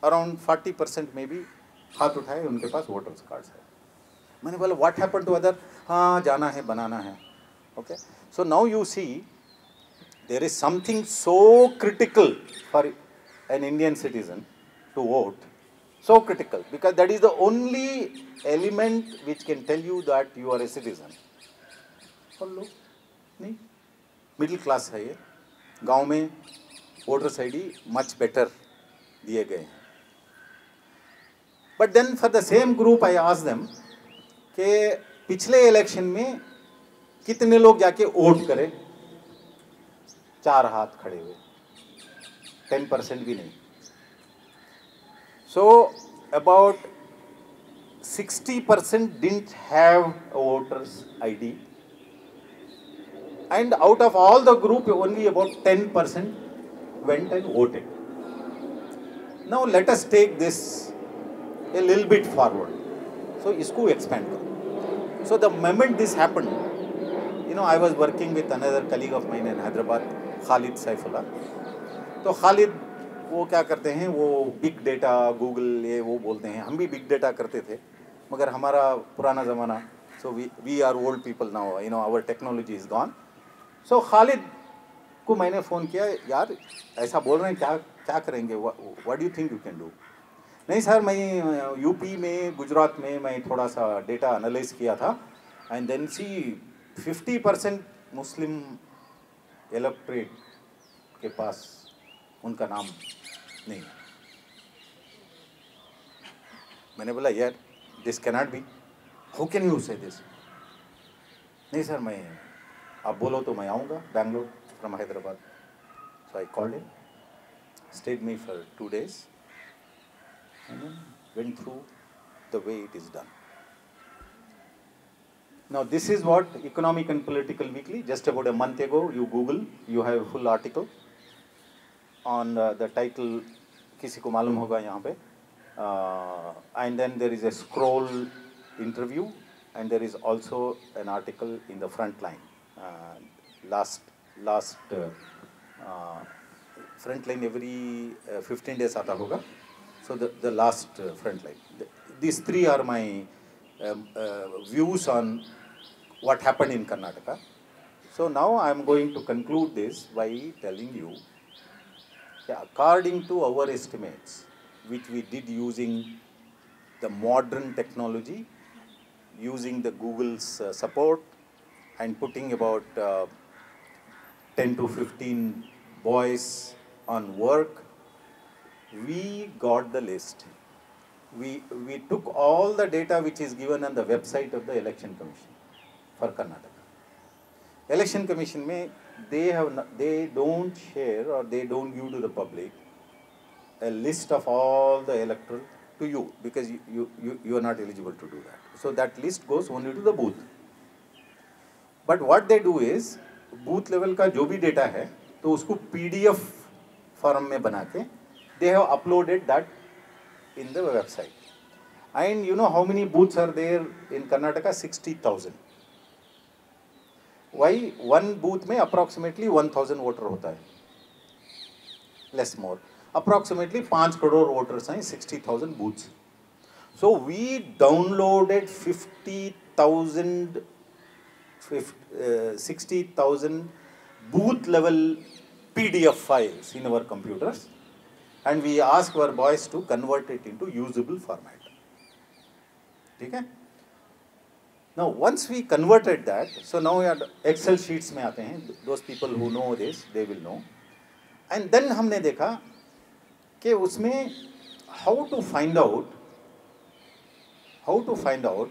S2: around forty percent में भी हाथ उठाए उनके पास वोटर्स कार्ड्स है मैंने बोला व्हाट हैपन टू अदर हाँ जाना है बनाना है okay so now you see there is something so critical for an Indian citizen to vote so critical because that is the only element which can tell you that you are a citizen. और लोग नहीं middle class है ये गांव में voters I D much better दिए गए हैं but then for the same group I आज देम के पिछले इलेक्शन में कितने लोग जाके वोट करें चार हाथ खड़े हुए टेन परसेंट भी नहीं So about 60% didn't have a voter's ID. And out of all the group, only about 10% went and voted. Now let us take this a little bit forward. So इसको expand So the moment this happened, you know, I was working with another colleague of mine in Hyderabad, Khalid Saifullah. So Khalid वो क्या करते हैं वो big data Google ये वो बोलते हैं हम भी बिग डेटा करते थे मगर हमारा पुराना ज़माना so we we are old people now you know our technology is gone so Khalid को मैंने फ़ोन किया यार ऐसा बोल रहे हैं क्या क्या करेंगे what you think you can do नहीं सर मैं यूपी में गुजरात में मैं थोड़ा सा डेटा एनालाइज किया था and then see fifty percent Muslim electorate के पास उनका नाम नहीं मैंने बोला यार दिस कैन नॉट बी हो कैन यू से दिस नहीं सर मैं आप बोलो तो मैं आऊँगा Bangalore from Hyderabad so I called in state me for two days went through the way it is done Now this is what Economic and Political Weekly, just about a month ago, you Google, you have a full article. On the title किसी को मालूम होगा यहाँ पे and then there is a Scroll interview and there is also an article in the Frontline last last Frontline every fifteen days आता होगा so the last Frontline this three are my views on what happen in Karnataka so now I am going to conclude this by telling you according to our estimates, which we did using the modern technology, using the Google's uh, support and putting about uh, 10 to 15 boys on work, we got the list. We, we took all the data which is given on the website of the Election Commission for Karnataka. Election Commission में they have not, they don't share or they don't give to the public a list of all the electoral to you because you, you, you, you are not eligible to do that. So that list goes only to the booth. But what they do is booth level का जो भी डेटा है तो उसको PDF form में बना के दे have uploaded that in the website and you know how many booths are there in Karnataka sixty thousand वही वन बूथ में अप्रॉक्सीमेटली वन थाउजेंड वोटर होता है लेस मोर अप्रॉक्सीमेटली पाँच करोड़ वोटर्स हैं sixty thousand booths so we downloaded fifty thousand sixty thousand booth level P D F files in our computers and we ask our boys to convert it into usable format ठीक है Now, once we converted that, so now we are Excel sheets में आते हैं those people who know this, they will know. And then हमने देखा कि उसमें how to find out, how to find out,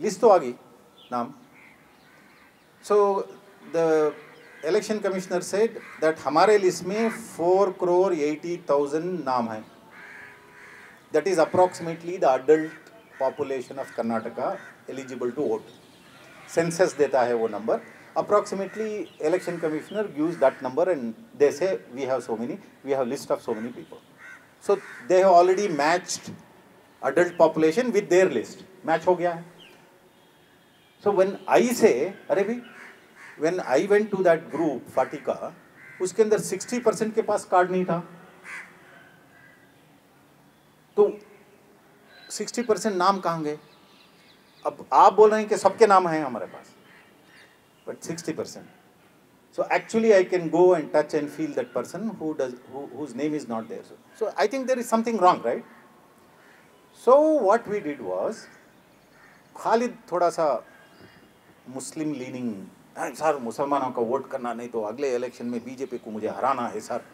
S2: list तो आ गई नाम. So the election commissioner said that हमारे list में four crore eighty thousand नाम हैं. That is approximately the adult population of Karnataka eligible to vote census देता है वो number approximately election commissioner use that number and they say we have so many we have list of so many people so they have already matched adult population with their list match हो गया है so when I say अरे भी when I went to that group फाटिका उसके अंदर sixty percent के पास कार्ड नहीं था तो सिक्सटी परसेंट नाम कहाँ गए अब आप बोल रहे हैं कि सबके नाम हैं हमारे पास but sixty percent so actually I can go and touch and feel that person whose name is not there so I think there is something wrong right so what we did was Khalid थोड़ा सा मुस्लिम leaning sir मुसलमानों का vote करना नहीं तो अगले election में BJP को मुझे हराना है सर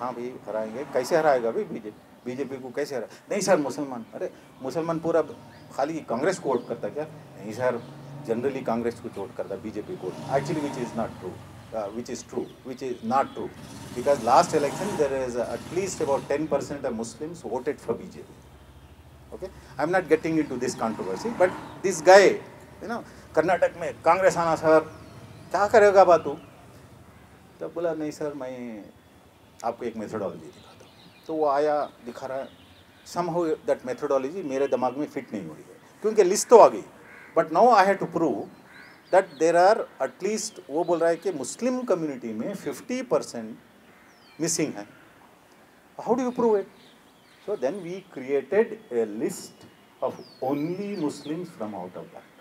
S2: हाँ भाई हराएंगे कैसे हराएगा भाई बीजेपी बीजेपी को कैसे हरा नहीं सर मुसलमान अरे मुसलमान पूरा खाली कांग्रेस को वोट करता क्या नहीं सर जनरली कांग्रेस को वोट करता बीजेपी को actually which is not true which is true which is not true because last election there is at least about ten percent of Muslims voted for BJP okay I am not getting into this controversy but this गए है ना कर्नाटक में कांग्रेस आना sir क्या करेगा बात तू तब बोला नहीं सर मैं आपको एक मेथडोलॉजी दी तो वो आया दिखा रहा है सम हो दैट मेथोडोलॉजी मेरे दिमाग में फिट नहीं हो रही है क्योंकि लिस्ट तो आ गई but now I have to prove that there are at least वो बोल रहा है कि मुस्लिम कम्युनिटी में फिफ्टी परसेंट मिसिंग है how do you prove it so then we created a list of only Muslim from out of that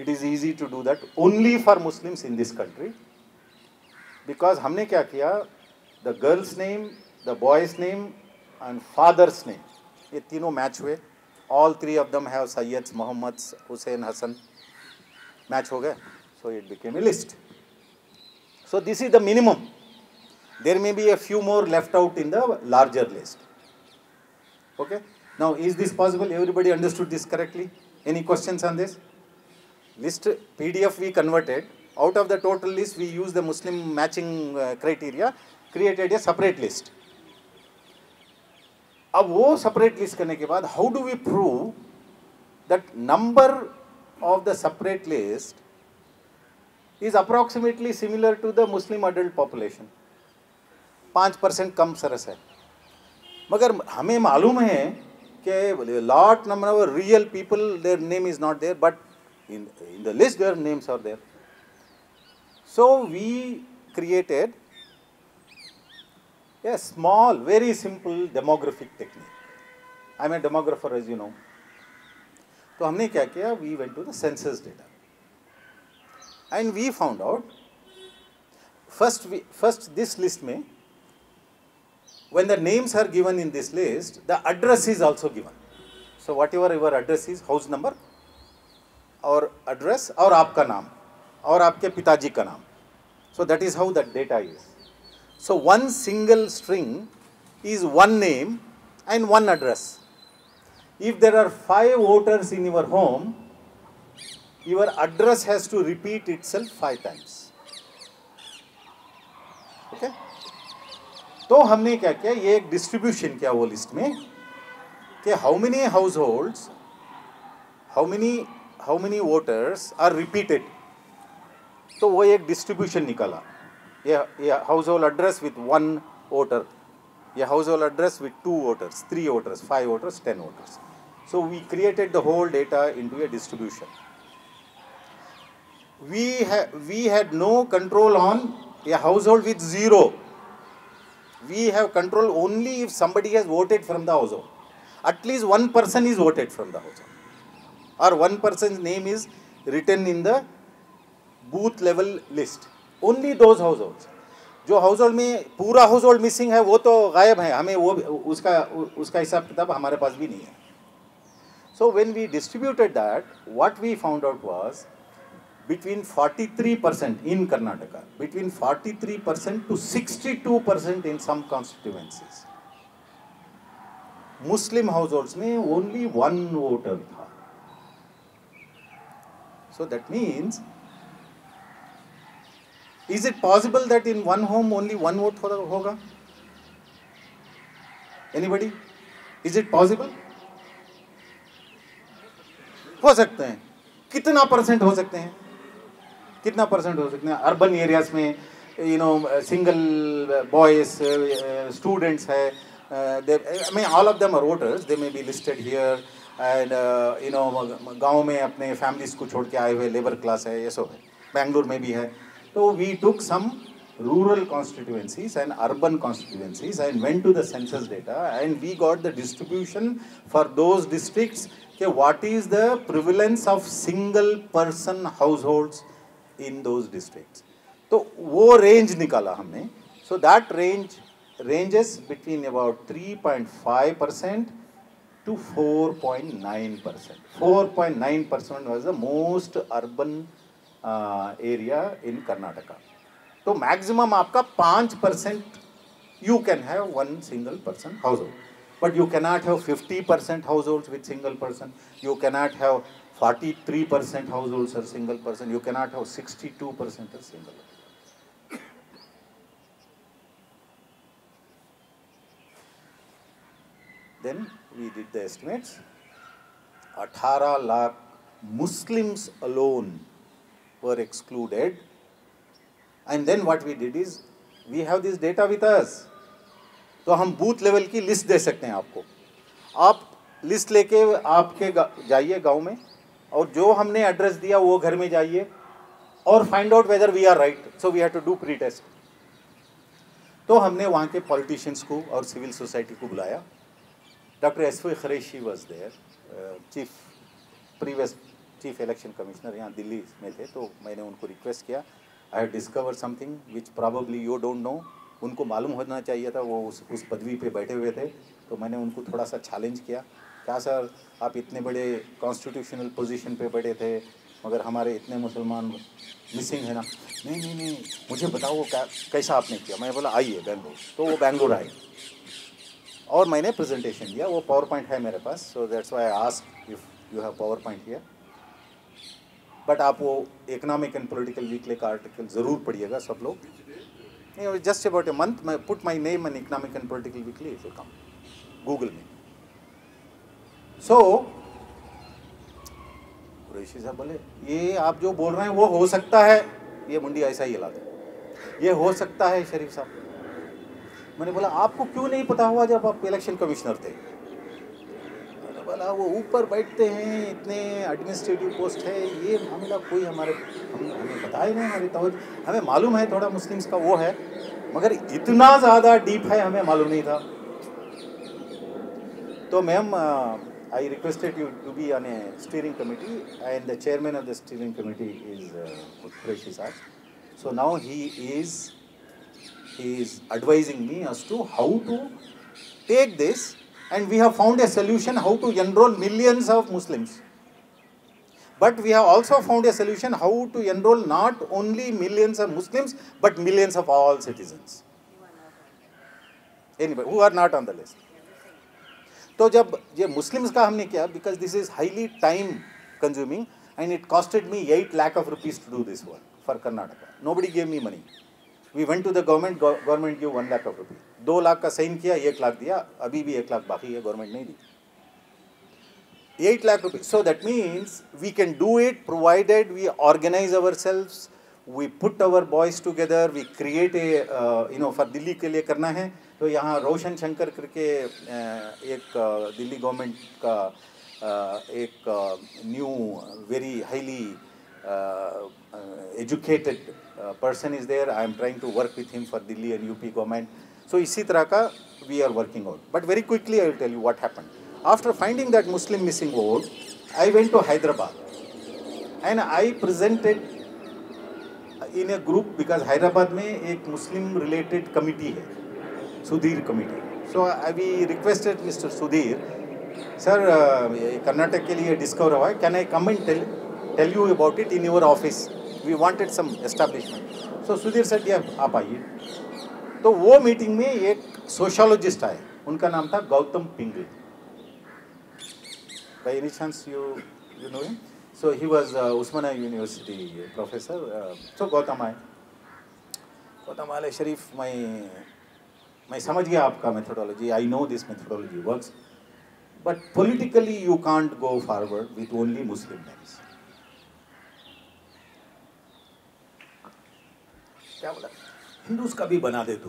S2: it is easy to do that only for Muslims in this country because हमने क्या किया the girl's name, the boy's name, and father's name. ये तीनों match हुए all three of them have Syed Mohammad Hussain Hasan match हो गए so it became a list so this is the minimum there may be a few more left out in the larger list okay now is this possible everybody understood this correctly any questions on this list pdf we converted out of the total list we use the muslim matching uh, criteria created a separate list अब वो separate list करने के बाद how do we prove that number of the separate list is approximately similar to the Muslim adult population पाँच percent कम सरस है मगर हमें मालूम है कि lot number of real people their name is not there but in in the list their names are there so we created A small, very simple demographic technique. I'm a demographer as you know. तो हमने क्या किया we went to the census data and we found out first first this list में when the names are given in this list, the address is also given. So whatever your address is, house number और address और आपका नाम और आपके पिताजी का नाम. So that is how that data is. So one single string is one name and one address. If there are five voters in your home, your address has to repeat itself five times. Okay? तो हमने क्या किया ये एक distribution किया वो list में कि how many house holds how many how many voters are repeated तो वो एक डिस्ट्रीब्यूशन निकाला a, a household address with one voter, a household address with two voters, three voters, five voters, ten voters. So we created the whole data into a distribution. We, ha we had no control on a household with zero. We have control only if somebody has voted from the household. At least one person is voted from the household. Or one person's name is written in the booth level list. Only those household जो household में पूरा household missing है वो तो गायब है हमें वो उसका उसका हिसाब किताब हमारे पास भी नहीं है so when we distributed that what we found out was between 43 percent in Karnataka between 43 percent to 62 percent in some constituencies Muslim household में ओनली वन वोटर था so that means is it possible that in one home only one vote होगा anybody is it possible हो सकते हैं कितना percent हो सकते हैं कितना परसेंट हो सकते हैं अर्बन एरियाज में you know single boys students है all of them are voters they may be listed here and you know गांव में अपने फैमिलीज को छोड़ के आए हुए लेबर क्लास है ये सब है बैंगलोर में भी है So we took some rural constituencies and urban constituencies and went to the census data and we got the distribution for those districts okay, what is the prevalence of single person households in those districts. तो वो range निकाला हमने so that range ranges between about 3.5 percent to 4.9 percent. 4.9 percent was the most urban area in Karnataka तो maximum आपका पाँच percent you can have one single person household but you cannot have fifty percent house hold with single person you cannot have forty three percent house hold sir single person you cannot have sixty two percent single then we did the estimates अठारह lakh Muslims alone were excluded. And then what we did is, we have this data with us. तो हम booth level की list दे सकते हैं आपको आप list लेके आपके गा, जाइए गांव में और जो हमने एड्रेस दिया वो घर में जाइए और find out whether we are right so we have to do pre test तो हमने वहाँ के पॉलिटिशियंस को और सिविल सोसाइटी को बुलाया doctor S V Quraishi was there chief previous chief election commissioner यहाँ दिल्ली में थे तो मैंने उनको रिक्वेस्ट किया I have discover something which probably you don't know उनको मालूम होना चाहिए था वो उस उस पदवी पे बैठे हुए थे तो मैंने उनको थोड़ा सा चैलेंज किया क्या सर आप इतने बड़े कॉन्स्टिट्यूशनल पोजिशन पर बैठे थे मगर हमारे इतने मुसलमान मिसिंग है ना नहीं नहीं नहीं मुझे बताओ वो क्या कैसा आपने किया मैं बोला आइए बेंगलोर तो वो बेंगलोर आए और मैंने प्रेजेंटेशन दिया वो पावर पॉइंट है मेरे पास so that's why ask if you have power point किया बट आप वो इकोनॉमिक एंड पोलिटिकल वीकली का आर्टिकल ज़रूर पढ़िएगा सब लोग जस्ट अबाउट ए मंथ मैं put my name an economic and political weekly it will come Google में सो ऋषि साहब बोले ये आप जो बोल रहे हैं वो हो सकता है ये मुंडी ऐसा ही हिला दे ये हो सकता है शरीफ साहब मैंने बोला आपको क्यों नहीं पता हुआ जब आप इलेक्शन कमिश्नर थे वाला वो ऊपर बैठते हैं इतने एडमिनिस्ट्रेटिव पोस्ट है ये मामला कोई हमारे हम हमें पता ही नहीं हमारी तवज हमें मालूम है थोड़ा मुस्लिम्स का वो है मगर इतना ज़्यादा डीप है हमें मालूम नहीं था तो ma'am I requested you to be on a steering committee and the chairman of the steering committee is उत्प्रेशी Sahib. So now he is he is advising me as to how to take this and we have found a solution how to enroll millions of Muslims. But we have also found a solution how to enroll not only millions of Muslims, but millions of all citizens. Anybody who are not on the list. तो जब ये Muslims का हमने किया because this is highly time consuming and it costed me eight lakh of rupees to do this work for Karnataka no buddy gave me money we went to the government government give one lakh of rupee दो लाख का sign किया एक लाख दिया अभी भी एक लाख बाकी है गवर्नमेंट नहीं दी eight lakh rupees so that means we can do it provided we organise our self we put our boys together we create a you know for Delhi के लिए करना है तो यहाँ रोशन शंकर करके uh, एक दिल्ली uh, गवर्नमेंट का uh, एक new very highly educated Uh, person is there. I am trying to work with him for Delhi and UP government. So इसी तरह we are working out. But very quickly I will tell you what happened. After finding that Muslim missing vote, I went to Hyderabad and I presented in a group because Hyderabad me a Muslim related committee है Sudhir committee. So I, we requested Mr. Sudhir, sir, uh, Karnataka के लिए discover हुआ Can I come and tell tell you about it in your office? We wanted some establishment so Sudhir sir ji आप आइए तो वो meeting में एक सोशोलॉजिस्ट आए उनका नाम था गौतम पिंगल by any chance you you know so he was was university professor so Gautam आए गौतम आल शरीफ मैं मैं समझ गया आपका methodology I know this methodology works but politically you can't go forward with only Muslim मैं क्या बोला हिंदूस का भी बना दे तू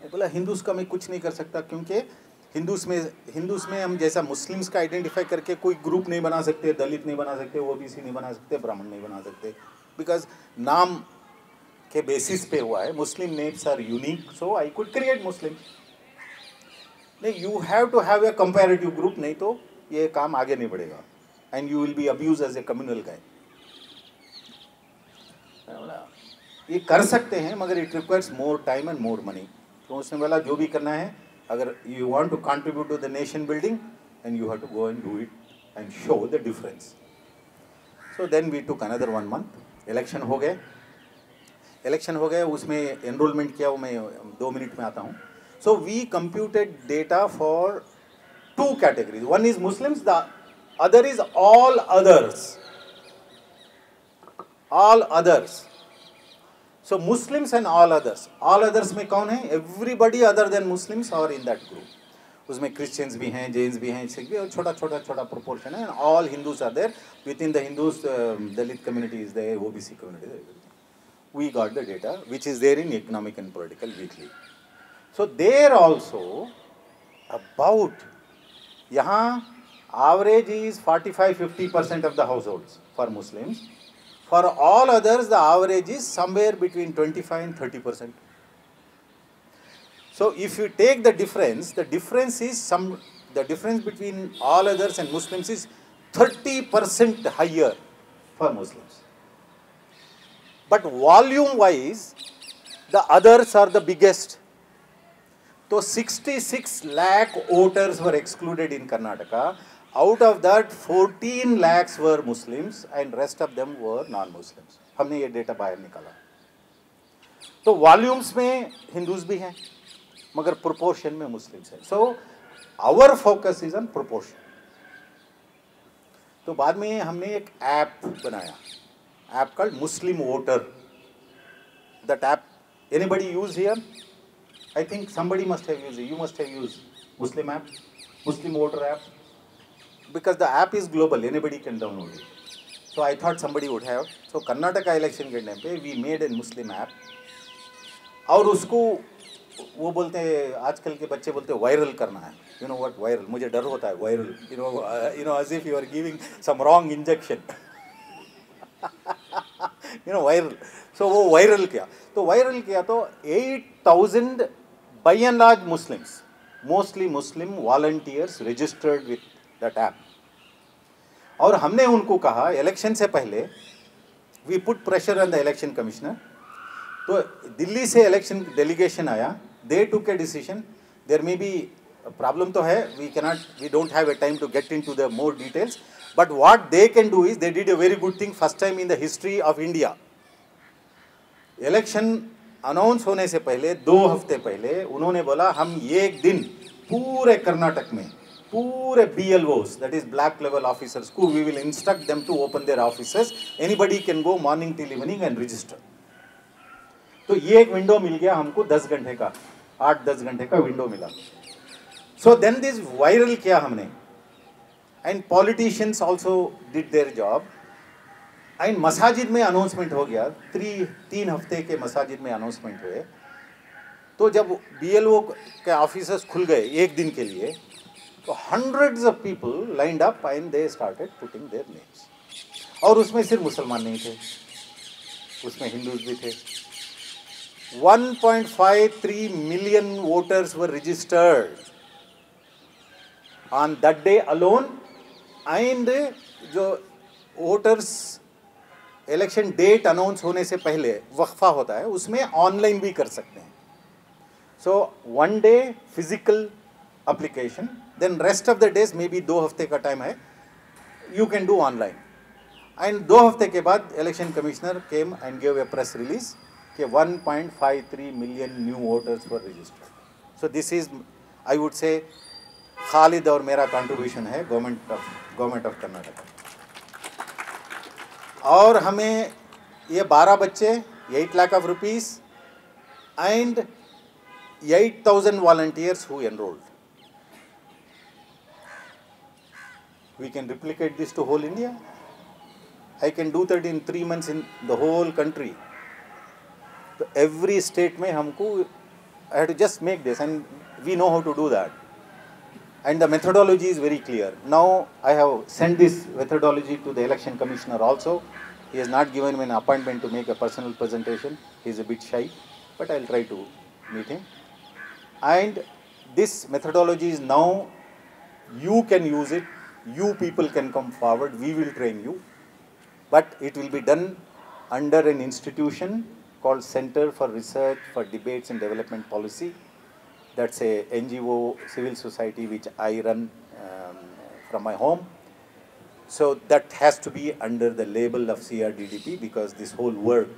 S2: मैं बोला हिंदूस का मैं कुछ नहीं कर सकता क्योंकि हिंदूस में हिंदूस में हम जैसा मुस्लिम्स का आइडेंटिफाई करके कोई ग्रुप नहीं बना सकते दलित नहीं बना सकते ओ नहीं बना सकते ब्राह्मण नहीं बना सकते बिकॉज नाम के बेसिस पे हुआ है Muslim names are unique so I could create Muslim नहीं you have to have a comparative group नहीं तो ये काम आगे नहीं बढ़ेगा and you will be abuse as a communal guy ये कर सकते हैं मगर it requires more time and more money तो उसने बोला जो भी करना है अगर you want to contribute to the nation building and you have to go and do it and show the difference so then we to another one month election हो गए इलेक्शन हो गए उसमें एनरोलमेंट किया वो मैं दो मिनट में आता हूँ so we computed data for two categories one is Muslims the other is all others all others so Muslims and all others all others में कौन है एवरीबडी अदर देन मुस्लिम्स और इन दैट ग्रुप उसमें Christians भी हैं Jains भी हैं सिख भी और छोटा छोटा छोटा प्रोपोर्शन है and all Hindus are there within the Hindus Dalit community is there O B C community we got the data which is there in economic and political weekly so there also about यहाँ forty five fifty percent of the house hold for Muslims For all others, the average is somewhere between 25 and 30 percent. So if you take the difference, the difference is some the difference between all others and Muslims is 30 percent higher for Muslims. But volume wise, the others are the biggest. So 66 lakh voters were excluded in Karnataka out of that 14 lakhs were Muslims and rest of them were non Muslims हमने ये data बाहर निकाला तो volumes में Hindus भी हैं मगर proportion में मुस्लिम्स हैं so our focus is on proportion तो बाद में हमने एक ऐप बनाया app called Muslim voter that app anybody use here I think somebody must have use you must have use Muslim app Muslim voter app because the app is global, anybody can download it. So I thought somebody would have. So Karnataka election के time पे we made a Muslim app. और उसको वो बोलते हैं आजकल के बच्चे बोलते हैं वायरल करना है यू नो व्हाट वायरल मुझे डर होता है viral you know you know as if you are giving some wrong injection you know viral सो वो वायरल किया तो वायरल किया तो eight thousand by and large Muslims mostly Muslim volunteers registered with the dam और हमने उनको कहा election से पहले we put pressure on the election commissioner तो दिल्ली से इलेक्शन डेलीगेशन आया they took decision there may be problem तो है we cannot we don't have a time to get in to the more details but what they can do is they did a very good thing first time in the history of India election announce होने से पहले दो हफ्ते पहले उन्होंने बोला हम एक दिन पूरे कर्नाटक में पूरे B L BLOs, that is black level officers, who we will instruct them to open their offices. Anybody can go morning till evening and register तो ये एक विंडो मिल गया हमको दस घंटे का आठ दस घंटे का विंडो मिला सो देन दिस वायरल किया हमने and politicians also did their job and मसाजिद में अनाउंसमेंट हो गया थ्री तीन हफ्ते के मसाजिद में अनाउंसमेंट हुए तो जब बी एल ओ के ऑफिसर्स खुल गए एक दिन के लिए तो hundreds of people lined up and they started putting their names और उसमें सिर्फ मुसलमान नहीं थे उसमें हिंदूज भी थे 1.53 million voters were registered on that day alone and जो वोटर्स इलेक्शन डेट अनाउंस होने से पहले वक्फा होता है उसमें ऑनलाइन भी कर सकते हैं so one day physical application then rest of the days may be दो हफ्ते का टाइम है you can do online and दो हफ्ते के बाद election commissioner came and gave a press release के 1.53 million new voters for registered so this is I would say Khalid और मेरा कंट्रीब्यूशन है government of government of Karnataka और हमें ये 12 बच्चे 8 lakh of rupees and 8,000 volunteers who enrolled we can replicate this to whole India. I can do that in three months in the whole country. So every state may humko, I had to just make this and we know how to do that. And the methodology is very clear. Now I have sent this methodology to the election commissioner also. He has not given me an appointment to make a personal presentation. He is a bit shy, but I'll try to meet him. And this methodology is now, you can use it you people can come forward, we will train you. But it will be done under an institution called Center for Research for Debates and Development Policy. That's a NGO civil society which I run um, from my home. So that has to be under the label of CRDDP because this whole work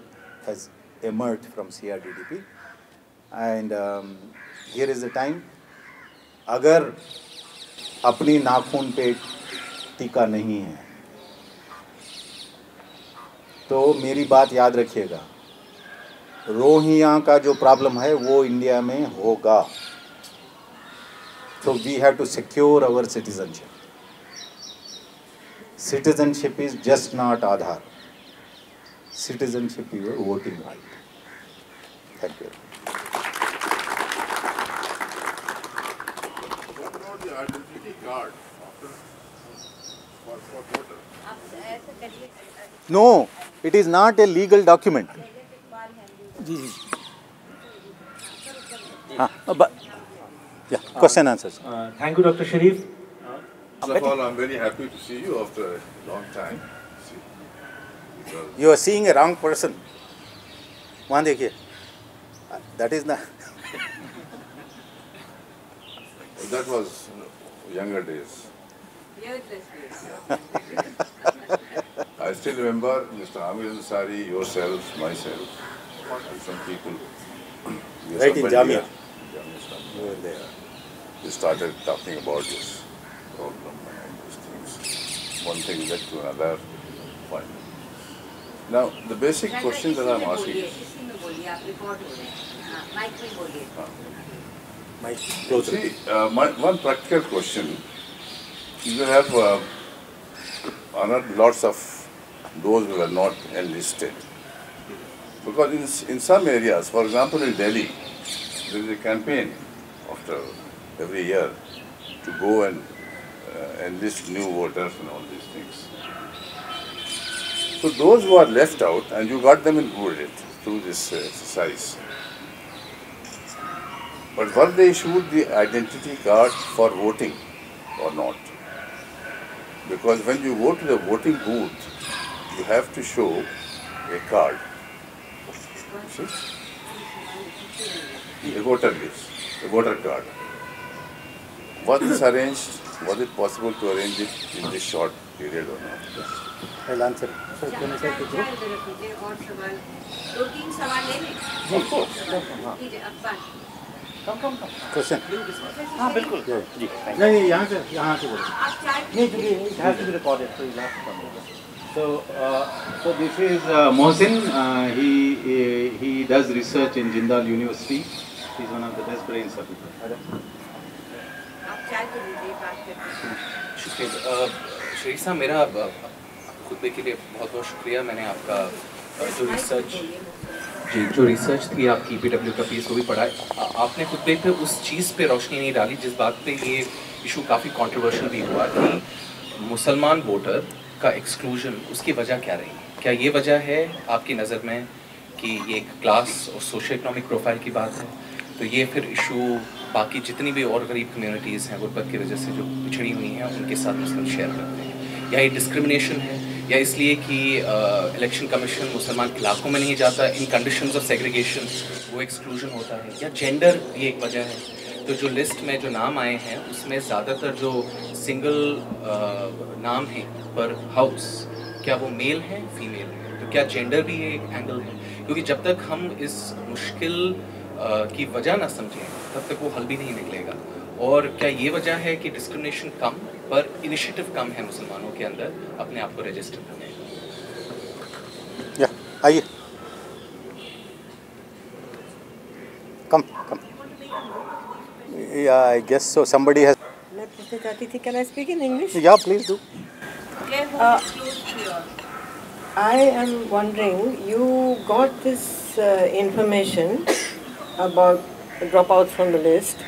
S2: has emerged from CRDDP. And um, here is the time. Agar अपनी नाखून पे टीका नहीं है तो मेरी बात याद रखिएगा रोहिया का जो प्रॉब्लम है वो इंडिया में होगा तो we have to secure our citizenship citizenship is just not Aadhaar citizenship is voting right thank you
S3: guard
S4: for, for water.
S2: No, it is not a legal document. Ah, but, yeah, question uh, answers. Uh, thank you, Dr. Sharif.
S3: First of all, I'm very happy to see you after a long time.
S2: You are seeing a wrong person. वहाँ देखिए uh, that is not.
S3: that was younger days. I still remember Mr. Amir Ansari, yourself, myself, and some people. Right in Jamia. Jamia there. We started talking about this problem
S4: and things.
S3: One thing led to another. Fine. Now, the basic question that I'm asking is closer. See, uh, my, one practical question. You have uh, honored lots of those who are not enlisted. Because in, in some areas, for example in Delhi, there is a campaign after every year to go and uh, enlist new voters and all these things. So those who are left out, and you got them included through this uh, exercise, but were they issued the identity card for voting or not? Because when you go to the voting booth, you have to show a card. See? A voter list, a voter card. Was this arranged? Was it possible to arrange it in this short period or not?
S2: I'll answer. Sir, can I say to you?
S4: दो तीन कम कम कम
S2: question हाँ बिल्कुल जी नहीं यहाँ से यहाँ से बोलो नहीं क्योंकि it has to be recorded so last come So, uh, so this is uh, Mohsin. Uh, he uh, he does research in Jindal University. He's one
S5: of the best brains of people. Shri साहब मेरा खुतबे के लिए बहुत बहुत शुक्रिया मैंने आपका जो रिसर्च
S6: जी जो रिसर्च
S5: थी आपकी पी डब्ल्यू का पीस वो भी पढ़ा आपने खुद देखकर उस चीज़ पे रोशनी नहीं डाली जिस बात पे ये इशू काफ़ी कंट्रोवर्शियल भी हुआ कि मुसलमान वोटर का एक्सक्लूजन उसकी वजह क्या रही क्या ये वजह है आपकी नज़र में कि ये एक क्लास और सोशो इकनॉमिक प्रोफाइल की बात है तो ये फिर इशू बाकी जितनी भी और गरीब कम्युनिटीज़ हैं गुरबत की वजह से जो पिछड़ी हुई हैं उनके साथ मुस्लिम शेयर करते हैं या ये डिस्क्रिमिनेशन है या इसलिए कि इलेक्शन कमीशन मुसलमान इलाकों में नहीं जाता इन कंडीशन ऑफ सेग्रीगेशन वो एक्सक्लूजन होता है या जेंडर ये एक वजह है तो जो लिस्ट में जो नाम आए हैं उसमें ज़्यादातर जो सिंगल नाम है पर हाउस क्या वो मेल है फीमेल है तो क्या जेंडर भी एक एंगल है क्योंकि जब तक हम इस मुश्किल की वजह ना समझें तब तक वो हल भी नहीं निकलेगा और क्या ये वजह है कि डिस्क्रिमिनेशन कम पर इनिशिएटिव कम है मुसलमानों के अंदर अपने आप को रजिस्टर करने
S2: का आइए कम कम या I guess so somebody has
S4: मैं पूछना चाहती थी can I speak in English या please do I am wondering you got this information about drop out from the list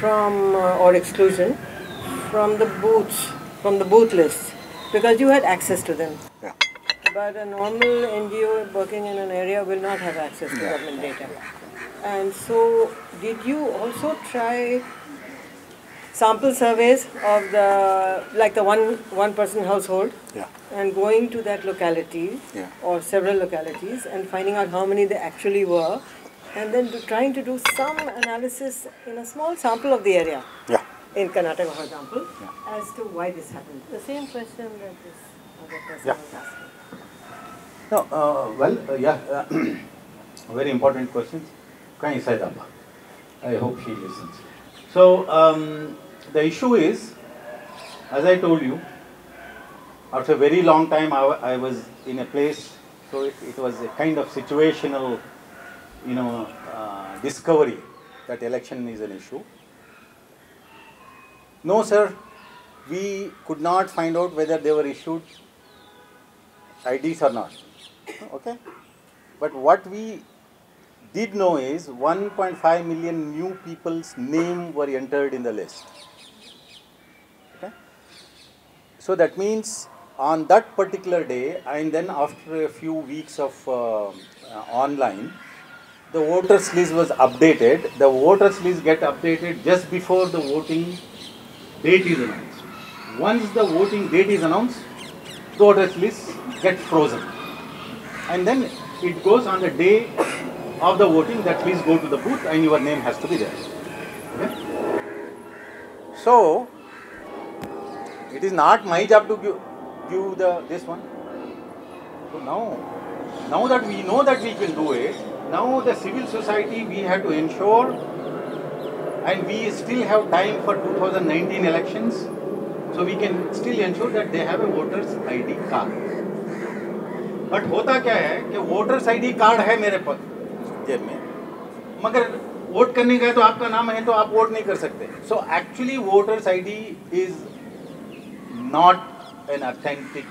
S4: from और exclusion from the booths, from the booth list, because you had access to them. Yeah. But a normal NGO working in an area will not have access to yeah. government data. And so, did you also try sample surveys of the like the one one person household? Yeah. And going to that locality yeah. or several localities and finding out how many they actually were, and then to trying to do some analysis in a small sample of the area. Yeah in Karnataka, for example, yeah. as to why this happened. The same question that this other
S2: person yeah. was asking. No, uh, well, uh, yeah, uh, very important questions. Kani Saidamba. I hope she listens. So, um, the issue is, as I told you, after a very long time I, I was in a place, so it, it, was a kind of situational, you know, uh, discovery that election is an issue. No, sir, we could not find out whether they were issued IDs or not. Okay? But what we did know is 1.5 million new people's name were entered in the list. Okay? So that means on that particular day and then after a few weeks of uh, uh, online, the voters list was updated. The voters list get updated just before the voting date is announced. Once the voting date is announced, the order list gets frozen. And then it goes on the day of the voting that please go to the booth and your name has to be there. Okay? So, it is not my job to give, give the this one. So now, now that we know that we can do it, now the civil society we have to ensure and we still have time for 2019 elections. So we can still ensure that they have a voters ID card. but होता क्या है कि voters ID card है मेरे पास जेब में मगर वोट करने गए तो आपका नाम है तो आप वोट नहीं कर सकते so actually voters ID is not an authentic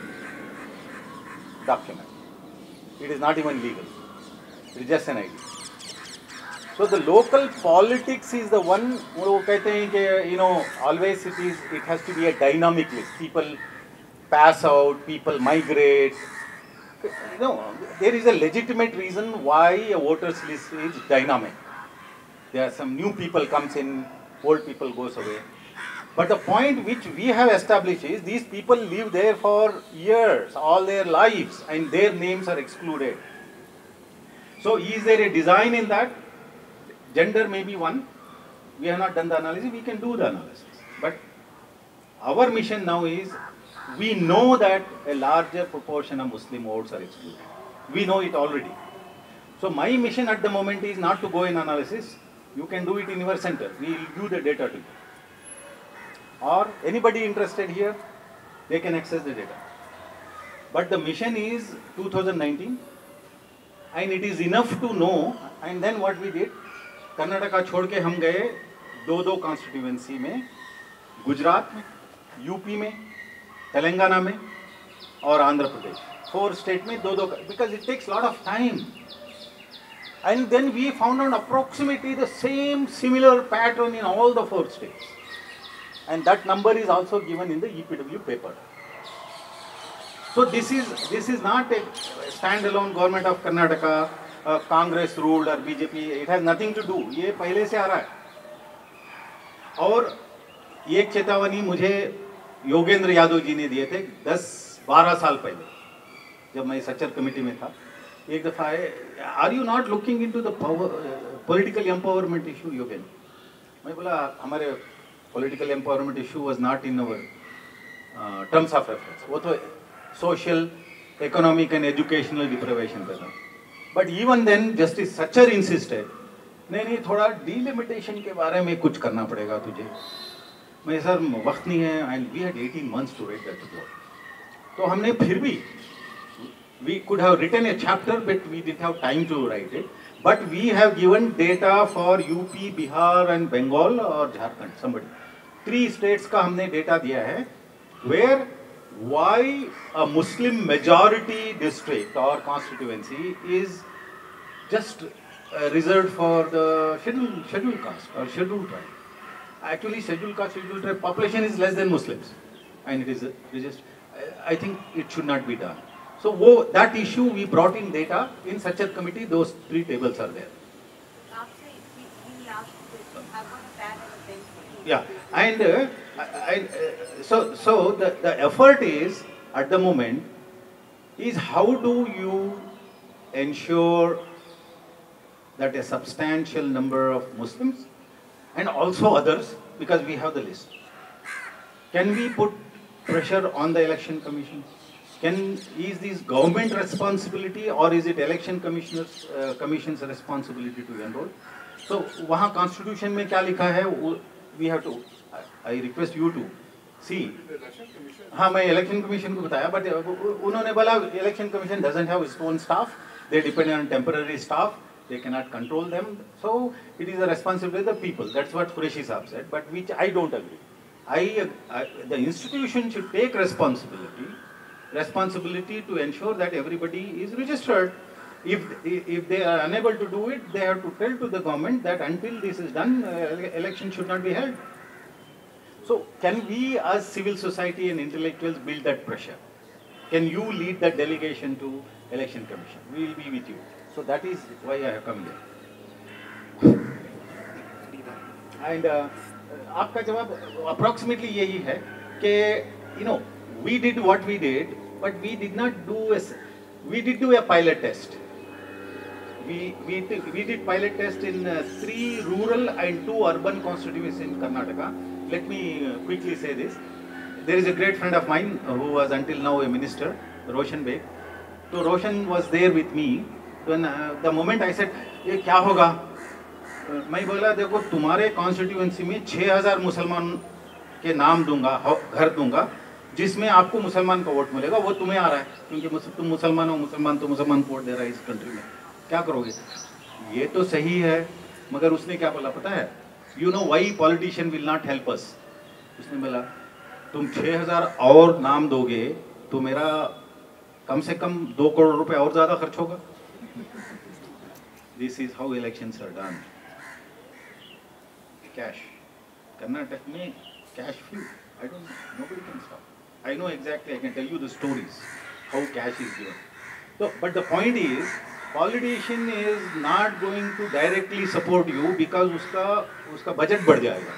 S2: document it is not even legal it is just an ID So the local politics is the one वो कहते you know always it is it has to be a dynamic list. People pass out, people migrate. You know there is a legitimate reason why a voters list is dynamic. There are some new people comes in, old people goes away. But the point which we have established is these people live there for years, all their lives, and their names are excluded. So is there a design in that? Gender may be one. We have not done the analysis. We can do the analysis. But our mission now is we know that a larger proportion of Muslim votes are excluded. We know it already. So my mission at the moment is not to go in analysis. You can do it in your center. We will give the data to you. Or anybody interested here, they can access the data. But the mission is 2019 and it is enough to know and then what we did, Karnataka छोड़ के हम गए दो दो constituency में गुजरात में UP में तेलंगाना में और आंध्र प्रदेश फोर स्टेट में दो दो because it takes lot of time and then we found out approximately the same similar pattern in all the four states and that number is also given in the EPW paper. So this is this is not a standalone government of Karnataka Congress ruled और BJP it has nothing to do ये पहले से आ रहा है और ये चेतावनी मुझे योगेंद्र यादव जी ने दिए थे 10-12 साल पहले जब मैं सचर कमेटी में था एक दफ़ा है are you not looking in to the political empowerment issue Yogendra मैं बोला हमारे political empowerment issue was not in our terms of reference वो तो social economic and educational deprivation करना but even then justice Sachar insisted नहीं नहीं थोड़ा डीलिमिटेशन के बारे में कुछ करना पड़ेगा तुझे मैं सर वक्त नहीं है and we had 18 months to write that book तो हमने फिर भी we could have written a chapter but we did have time to write it but we have given data for UP Bihar and Bengal और Jharkhand somebody three states का हमने data दिया है where why a Muslim majority district और constituency is just uh, reserved for the scheduled, scheduled caste or scheduled tribe. Actually, scheduled caste, scheduled tribe population is less than Muslims. And it is uh, just, I, I think it should not be done. So wo, that issue, we brought in data in such a committee, those three tables are there. Yeah, and uh, I, uh, so, so the, the effort is, at the moment, is how do you ensure that a substantial number of Muslims and also others, because we have the list. Can we put pressure on the election commission? Can, is this government responsibility or is it election commissioners, uh, commission's responsibility to enroll? So, वहाँ constitution में क्या लिखा है we have to, I request you to see. हाँ मैं election commission को बताया but uh, उन्होंने बोला election commission doesn't have its own staff, they depend on temporary staff. They cannot control them. So it is the responsibility of the people. That's what Qureshi Saab said, but which I don't agree. I, I, the institution should take responsibility, responsibility to ensure that everybody is registered. If, if they are unable to do it, they have to tell to the government that until this is done, uh, election should not be held. So can we as civil society and intellectuals build that pressure? Can you lead that delegation to election commission? We will be with you. So that is why I have come here. And uh, आपका जवाब approximately yahi hai ke you know we did what we did but we did not do a we did do a pilot test. We we we did pilot test in uh, three rural and two urban constituencies in Karnataka. Let me uh, quickly say this. There is a great friend of mine who was until now a minister, Roshan Beg. So Roshan was there with me the moment I set ये क्या होगा मैं बोला देखो तुम्हारे constituency में 6000 मुसलमान के नाम दूंगा घर दूंगा जिसमें आपको मुसलमान का वोट मिलेगा वो तुम्हें आ रहा है क्योंकि तुम मुसलमान हो मुसलमान तो मुसलमान को वोट दे रहा है इस कंट्री में क्या करोगे ये तो सही है मगर उसने क्या बोला पता है you know why politician will not help us उसने बोला तुम 6000 और नाम दोगे तो मेरा कम से कम दो करोड़ रुपए और ज़्यादा खर्च होगा This is how elections are done. Cash. Karnataka may cash few. I don't nobody can stop. I know exactly, I can tell you the stories, how cash is given. So, but the point is, politician is not going to directly support you because उसका उसका budget बढ़ जाएगा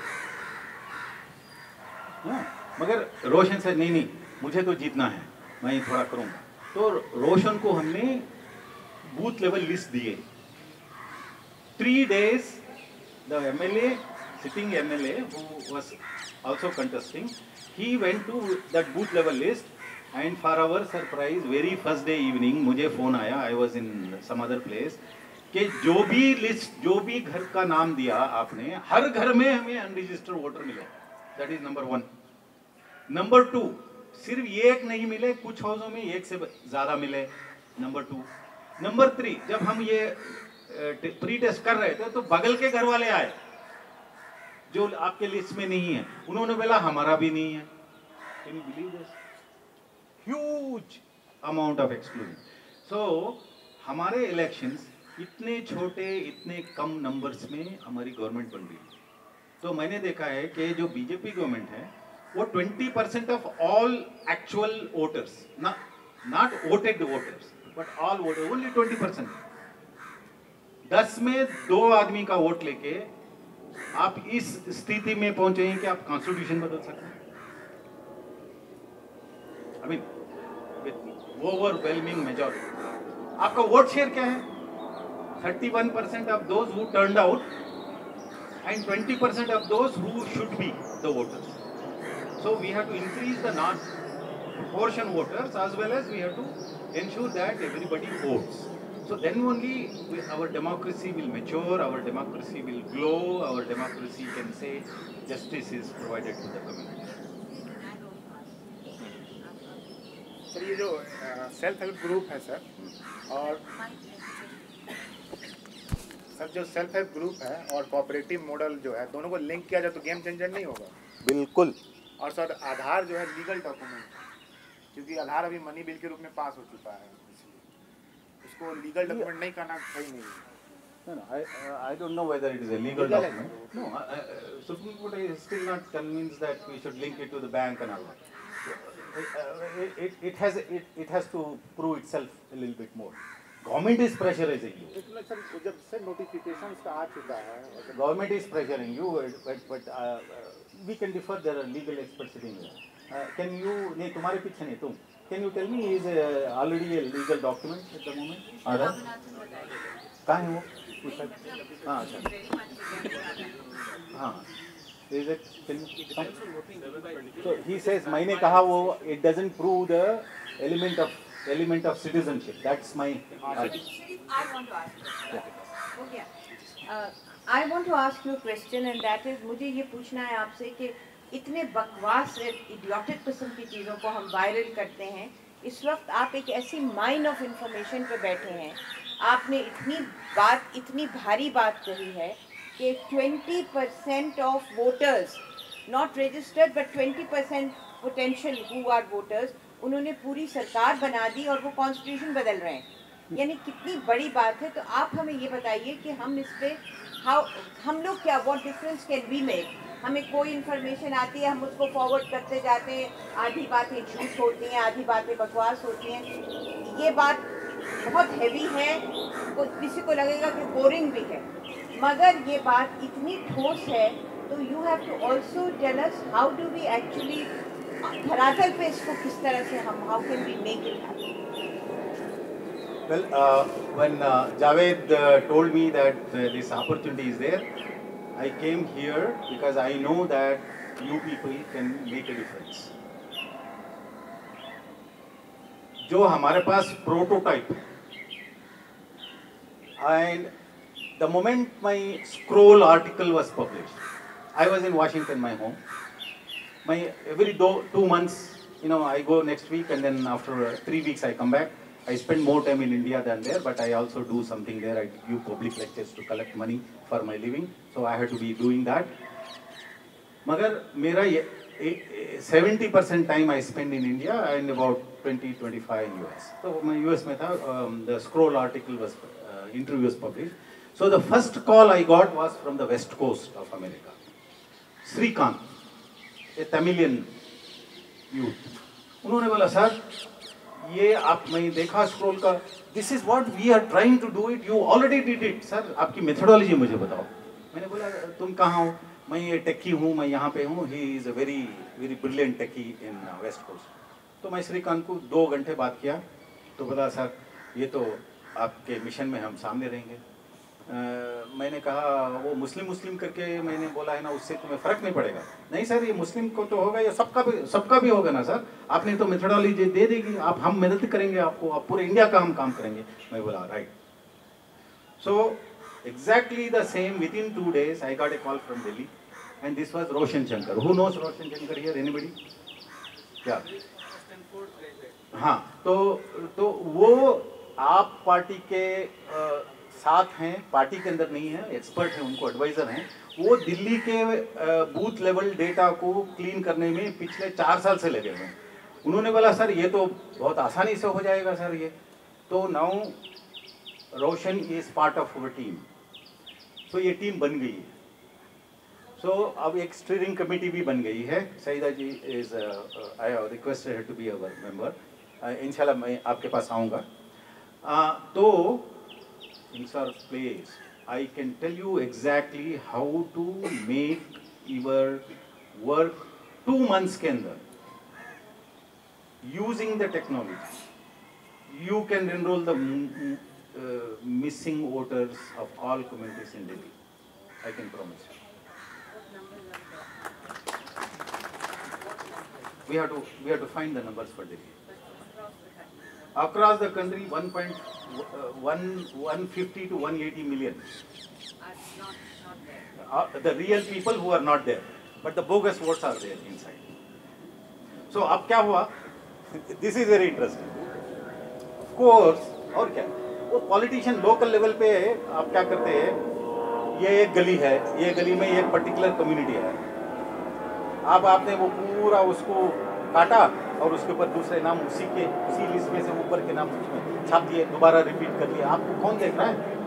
S2: हाँ मगर रोशन sir नहीं नहीं मुझे तो जीतना है मैं ये थोड़ा करूँगा तो रोशन को हमने बूथ लेवल लिस्ट दिए three days, the MLA, sitting MLA, who was also contesting, he went to that booth level list and for our surprise, very first day evening, मुझे phone आया, I was in some other place, कि जो भी list जो भी घर का नाम दिया आपने हर घर में हमें अनरजिस्टर्ड वोटर मिले that is number one number two सिर्फ एक नहीं मिले कुछ हाउसों में एक से ज़्यादा मिले नंबर टू नंबर थ्री जब हम ये प्री टेस्ट कर रहे थे तो बगल के घर वाले आए जो आपके लिस्ट में नहीं है उन्होंने बोला हमारा भी नहीं है can you believe this huge amount of exclusion so हमारे इलेक्शन इतने छोटे इतने कम नंबर्स में हमारी गवर्नमेंट बन रही है तो मैंने देखा है कि जो बीजेपी गवर्नमेंट है वो 20 percent of all actual voters not voted voters but all voter only 20 percent दस में दो आदमी का वोट लेके आप इस स्थिति में पहुंचे हैं कि आप कॉन्स्टिट्यूशन बदल सकते हैं आई मीन ओवरवेलमिंग मेजोरिटी आपका वोट शेयर क्या है 31 percent of those who turn out and 20 percent of those who should be the voters so we have to increase the non proportion voters as well as we have to ensure that everybody votes So then only we, our democracy will mature, our democracy will glow our democracy can say justice is provided to the community. Sir ये जो self help group है sir और sir जो self help group है और cooperative model जो है दोनों को लिंक किया जाए तो गेम चेंजर नहीं होगा बिल्कुल और सर आधार जो है लीगल डॉक्यूमेंट क्योंकि आधार अभी मनी बिल के रूप में पास हो चुका है उसको लीगल डॉक्यूमेंट नहीं कहना सही नहीं है No, no, I, uh, I don't know whether it is a legal document. No, I, uh, Supreme Court is still not convinced that we should link it to the bank and all that. It, it, it has it, it has to prove itself a little bit more. Government is pressurizing you. जब से notifications का आ चुका है. Government is pressuring you, but but uh, we can defer. There are legal experts sitting here. Uh, can you नहीं तुम्हारे पीछे नहीं तुम Can you tell me is uh, already a legal document at the moment? Aadhaar? कहाँ है वो हाँ अच्छा हाँ
S5: Is it, can you, so
S2: he says मैंने कहा वो it doesn't prove the element of element of citizenship. That's my argument.
S4: I want to ask. You. Yeah. Okay. Uh, I want to ask you a question and that is मुझे ये पूछना है आपसे कि इतने बकवास इडियोटिक किस्म की चीज़ों को हम वायरल करते हैं इस वक्त आप एक ऐसी माइन ऑफ इंफॉर्मेशन पर बैठे हैं आपने इतनी बात इतनी भारी बात कही है कि 20 percent of voters not registered but 20 percent potential who are voters उन्होंने पूरी सरकार बना दी और वो कॉन्स्टिट्यूशन बदल रहे हैं यानी कितनी बड़ी बात है तो आप हमें ये बताइए कि हम इस पर हाउ हम लोग क्या what difference can we make हमें कोई इन्फॉर्मेशन आती है हम उसको फॉरवर्ड करते जाते हैं आधी बातें झूठ होती हैं आधी बातें बकवास होती हैं ये बात बहुत हैवी है तो किसी को लगेगा कि बोरिंग भी है मगर ये बात इतनी ठोस है तो you have to also tell us how do we actually धरातल पे इसको किस तरह से हम how can we make it happen
S2: Well, uh, when uh, Javed uh, told me that uh, this opportunity is there, I came here because I know that you people can make a difference. जो हमारे पास prototype and the moment my Scroll article was publish I was in Washington my home my every दो two months you know I go next week and then after three weeks I come back I spend more time in India than there, but I also do something there. I give public lectures to collect money for my living. So I had to be doing that. Magar, mera 70% time I spend in India and about 20-25 US. So my US meta, um, the scroll article was, uh, interview was published. So the first call I got was from the west coast of America. Srikant, a Tamilian youth. Unhone bola, sir, ये आप मैं देखा Scroll का this is what we are trying to do it you already did it sir आपकी methodology मुझे बताओ मैंने बोला तुम कहाँ हो मैं ये टेक्की हूँ मैं यहाँ पे हूँ he is a very very brilliant techie in west coast तो मैं श्रीकांत को दो घंटे बात किया तो बोला सर ये तो आपके मिशन में हम सामने रहेंगे आ, मैंने कहा वो मुस्लिम मुस्लिम करके मैंने बोला है ना उससे तुम्हें फ़र्क नहीं पड़ेगा नहीं सर ये मुस्लिम को तो होगा ये सबका भी सबका भी होगा ना सर आपने तो मेथडोलॉजी दे देगी आप हम मदद करेंगे आपको आप पूरे इंडिया का हम काम करेंगे मैं बोला right so exactly exactly the same within two days i got a call from delhi and this was roshan shankar who knows roshan shankar here anybody क्या हाँ तो तो वो आप पार्टी के आ, साथ हैं पार्टी के अंदर नहीं है एक्सपर्ट हैं उनको एडवाइज़र हैं वो दिल्ली के बूथ लेवल डेटा को क्लीन करने में पिछले चार साल से लगे हुए हैं उन्होंने बोला सर ये तो बहुत आसानी से हो जाएगा सर ये तो now Roshan is part of our team so ये टीम बन गई है सो so, अब एक स्टीयरिंग कमेटी भी बन गई है Saeeda ji is I requested to be our member इंशाल्लाह मैं आपके पास आऊँगा uh, तो things are placed, I can tell you exactly how to make your work two months ke using the technology. You can enroll the mm, mm, uh, missing voters of all communities in Delhi. I can promise you. We have to we have to find the numbers for Delhi. across the country 1. Uh, 1 150 to 180 million. Not, not uh, the real people who are not there, but the bogus votes are there inside. So अब क्या हुआ? This is very interesting. Of course, और क्या? वो politician local level पे आप क्या करते हैं ये एक गली है ये गली में एक पर्टिकुलर कम्युनिटी है अब आपने वो पूरा उसको काटा और उसके ऊपर दूसरे नाम उसी के उसी लिस्ट में से ऊपर के नाम उसमें छाप दिए दोबारा रिपीट कर लिए आपको कौन देख रहा है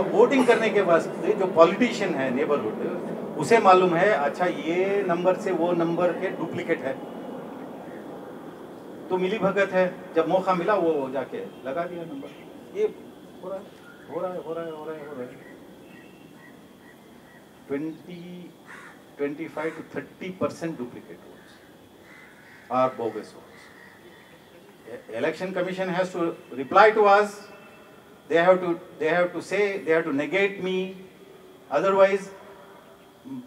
S2: अब वोटिंग करने के वास्ते जो पॉलिटिशियन है नेबरहुड उसे मालूम है अच्छा ये नंबर से वो नंबर के डुप्लीकेट है तो मिली भगत है जब मौका मिला वो जाके लगा दिया नंबर ये हो रहा है हो रहा है हो रहा है हो रहा है हो रहा है twenty twenty five to thirty percent duplicate are bogus votes. E, election Commission has to reply to us. They have to, they have to say, they have to negate me. Otherwise,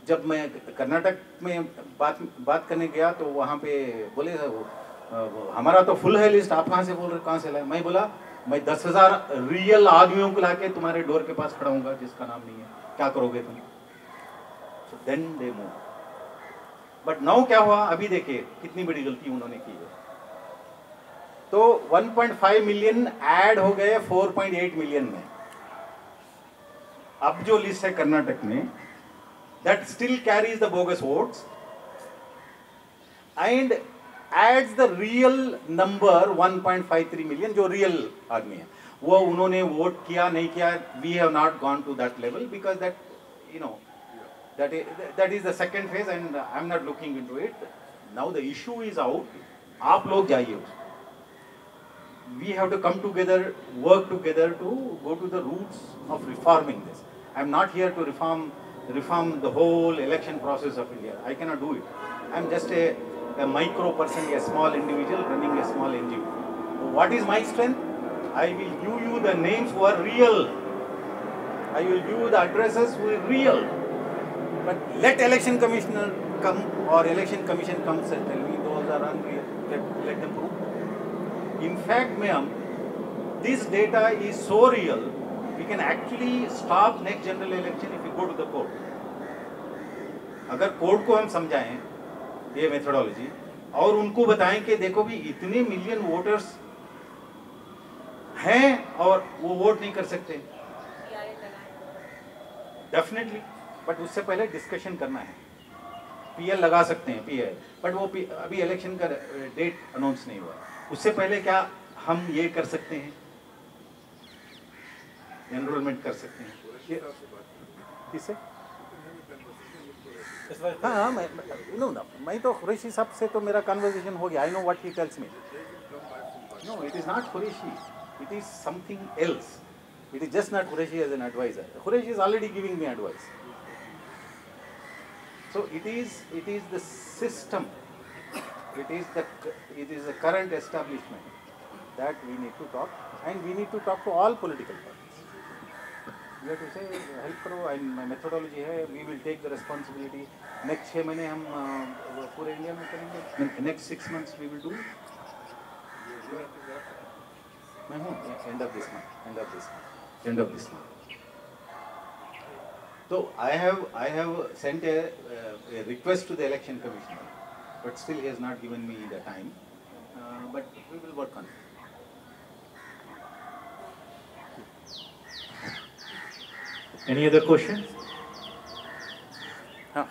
S2: जब मैं कर्नाटक में बात बात करने गया तो वहाँ पे बोले हमारा तो फुल है लिस्ट आप कहाँ से बोल रहे कहाँ से लाए मैं बोला मैं दस हजार रियल आदमियों को लाके तुम्हारे डोर के पास खड़ा हूँगा जिसका नाम नहीं है क्या करोगे तुम then they move but now क्या हुआ अभी देखिए कितनी बड़ी गलती उन्होंने की है तो 1.5 मिलियन ऐड हो गए 4.8 मिलियन में अब जो लिस्ट है कर्नाटक में that still carries the bogus votes and adds the real number 1.53 million जो रियल आदमी है वो उन्होंने वोट किया नहीं किया we have not gone to that level because that you know That is, that is the second phase and uh, I'm not looking into it. Now the issue is out. आप go जाइए We have to come together, work together to go to the roots of reforming this. I'm not here to reform, reform the whole election process of India. I cannot do it. I'm just a, a micro person, a small individual running a small NGO. What is my strength? I will give you the names who are real. I will give you the addresses who are real. But let election commissioner come or election commission comes and tell me those are unreal. Let them prove. In fact, ma'am, this data is so real. We can actually stop next general election if we go to the court. अगर court को हम समझाएं ये methodology और उनको बताएं कि देखो भी इतने मिलियन वोटर्स हैं और वो वोट नहीं कर सकते डेफिनेटली बट उससे पहले डिस्कशन करना है पीएल लगा सकते हैं पीएल बट वो पी, अभी इलेक्शन का डेट अनाउंस नहीं हुआ उससे पहले क्या हम ये कर सकते हैं एनरोलमेंट कर सकते हैं किससे हाँ हाँ मैं नो ना मैं तो खुरेशी साहब से तो मेरा कन्वर्जेशन हो गया I know what he tells me
S3: no it is not
S2: Qureshi it is something else it is just not Qureshi as an adviser Qureshi is already giving me advice So it is, it is the system, it is the, it is the current establishment that we need to talk and we need to talk to all political parties. We have to say help pro and my methodology है we will take the responsibility. Next year, महीने Next six months we will do. end of this month, end of this month, end of this month. So I have I have sent a, uh, a, request to the election commissioner, but still he has not given me the time. Uh, but we will work on
S1: it. Any other questions? Huh.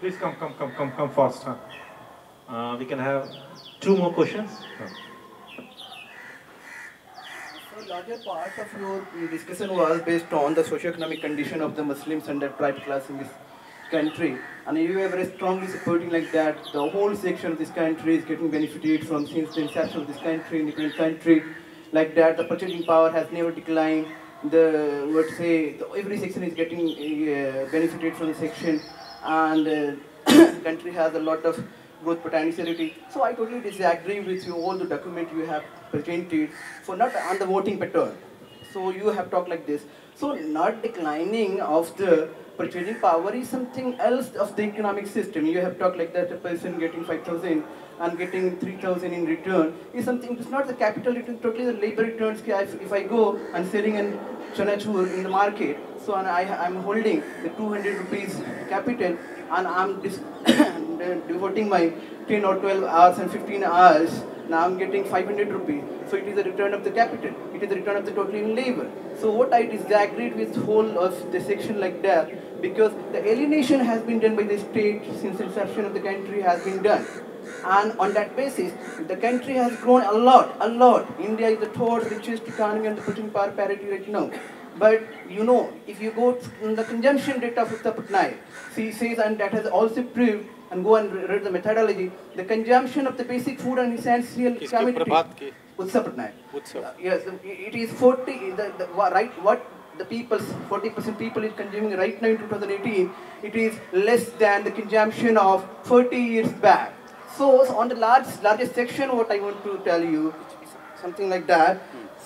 S1: Please come, come, come, come, come fast. Huh? Uh, we can have two more questions. Huh
S6: larger part of your discussion was based on the socio-economic condition of the Muslims and the private class in this country. And you were very strongly supporting like that. The whole section of this country is getting benefited from since the inception of this country, independent country. Like that, the purchasing power has never declined. The, let's say, the, every section is getting uh, benefited from the section. And uh, the country has a lot of growth potentiality. So I totally disagree with you, all the document you have presented, so not on the voting pattern. So you have talked like this. So not declining of the purchasing power is something else of the economic system. You have talked like that a person getting 5,000 and getting 3,000 in return is something, it's not the capital return, totally the labor returns. If, I go and selling in chanachur in the market, so and I, I'm holding the 200 rupees capital and I'm devoting my 10 or 12 hours and 15 hours, now I'm getting 500 rupees. So it is a return of the capital. It is a return of the total labor. So what I disagreed with whole of the section like that, because the alienation has been done by the state since inception of the country has been done. And on that basis, the country has grown a lot, a lot. India is the third richest economy on the putting power parity right now. But you know, if you go in the consumption data of Uttar Patnaik, she says, and that has also proved, and go and read the methodology, the consumption of the basic food and essential commodity. Uttar Patnaik. Uh, yes, it is 40, the, the, right, what the people, 40% people is consuming right now in 2018, it is less than the consumption of 40 years back. So on the large, largest section, what I want to tell you, something like that,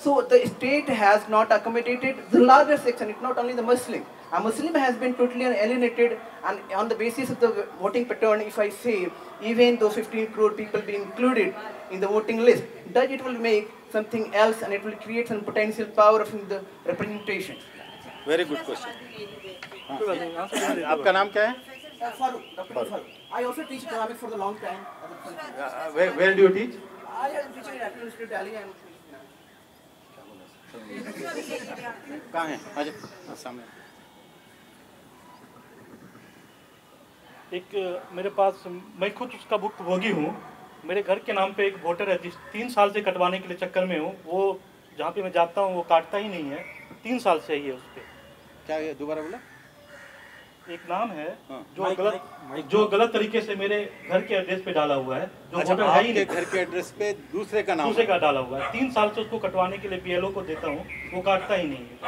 S6: so the state has not accommodated the larger section, it's not only the Muslim. A Muslim has been totally alienated and on the basis of the voting pattern, if I say, even though 15 crore people be included in the voting list, that it will make something else and it will create some potential power of the representation.
S2: Very good question.
S6: आपका नाम क्या Farooq. I also teach economics for the long time. Uh,
S2: where, where do you teach?
S6: I am teaching at University of Delhi and
S2: कहाँ है अच्छा हाँ, सामने एक मेरे पास मैं खुद उसका बुक भोगी हूँ मेरे घर के नाम पे
S1: एक वोटर है जिस तीन साल से कटवाने के लिए चक्कर में हूँ वो जहाँ पे मैं जाता हूँ वो काटता ही नहीं है तीन साल से ही है उस पर
S2: क्या दोबारा बोला एक नाम है हाँ।
S1: जो माई, गलत माई, जो गलत तरीके से मेरे घर के एड्रेस पे डाला हुआ है जो अच्छा, वोटर है ही नहीं घर के एड्रेस पे दूसरे का नाम दूसरे का डाला हुआ है तीन साल से उसको कटवाने के लिए बी को देता हूँ वो काटता ही नहीं
S2: है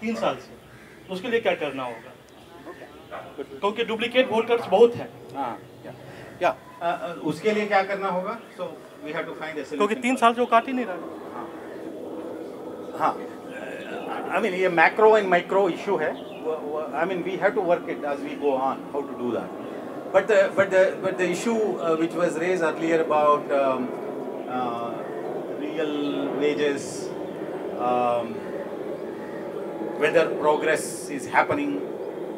S2: तीन साल से तो उसके लिए क्या करना होगा क्योंकि डुप्लीकेट वोटर्स बहुत है हाँ, क्या उसके लिए क्या करना होगा so we have to find क्योंकि तीन साल से वो काट ही नहीं रहा हाँ आई हाँ। मीन ये मैक्रो एंड माइक्रो इशू है I mean, we have to work it as we go on, how to do that. But the, but the, but the issue uh, which was raised earlier about um, uh, real wages, um, whether progress is happening,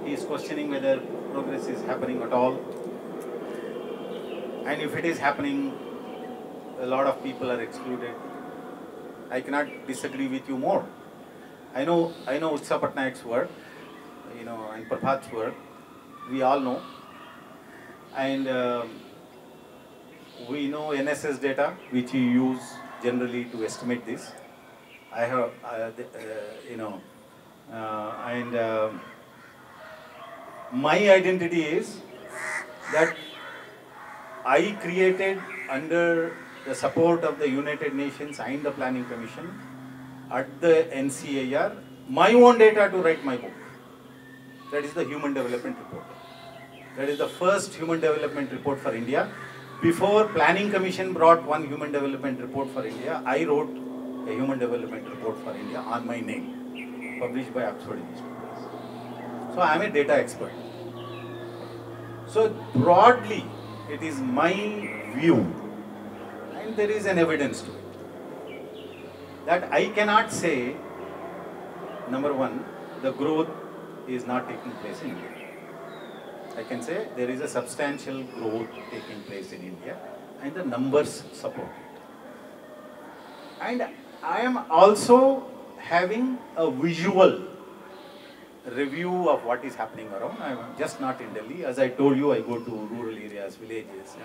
S2: he is questioning whether progress is happening at all. And if it is happening, a lot of people are excluded. I cannot disagree with you more. I know, I know Utsa Patnaik's work you know, in Prabhat's work, we all know. And um, we know NSS data, which you use generally to estimate this. I have, uh, uh, you know, uh, and um, my identity is that I created under the support of the United Nations and the Planning Commission at the NCAR my own data to write my book. That is the Human Development Report. That is the first Human Development Report for India. Before Planning Commission brought one Human Development Report for India, I wrote a Human Development Report for India on my name, published by Oxford Institute. So I am a data expert. So broadly, it is my view, and there is an evidence to it, that I cannot say, number one, the growth is not taking place in India. I can say there is a substantial growth taking place in India and the numbers support it. And I am also having a visual review of what is happening around. I am just not in Delhi. As I told you, I go to rural areas, villages.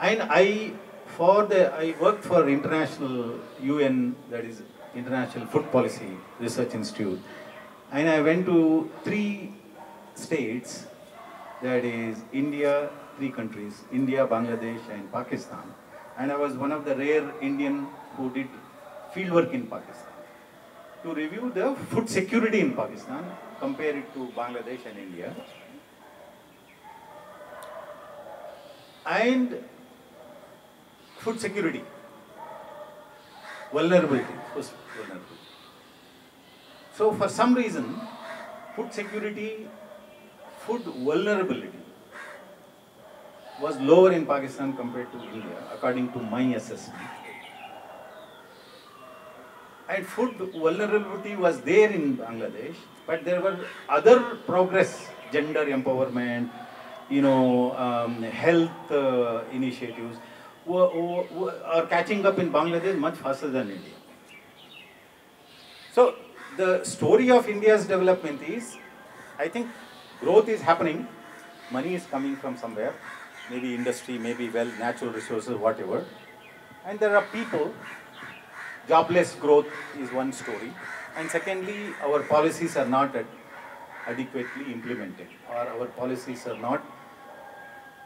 S2: And I, for the, I worked for international UN, that is International Food Policy Research Institute. And I went to three states, that is India, three countries, India, Bangladesh and Pakistan. And I was one of the rare Indian who did field work in Pakistan to review the food security in Pakistan, compare it to Bangladesh and India. And food security, vulnerability, so for some reason, food security, food vulnerability was lower in Pakistan compared to India, according to my assessment. And food vulnerability was there in Bangladesh, but there were other progress, gender empowerment, you know, um, health uh, initiatives were, were, were, are catching up in Bangladesh much faster than India. So the story of India's development is, I think growth is happening, money is coming from somewhere, maybe industry, maybe well, natural resources, whatever. And there are people, jobless growth is one story. And secondly, our policies are not ad adequately implemented or our policies are not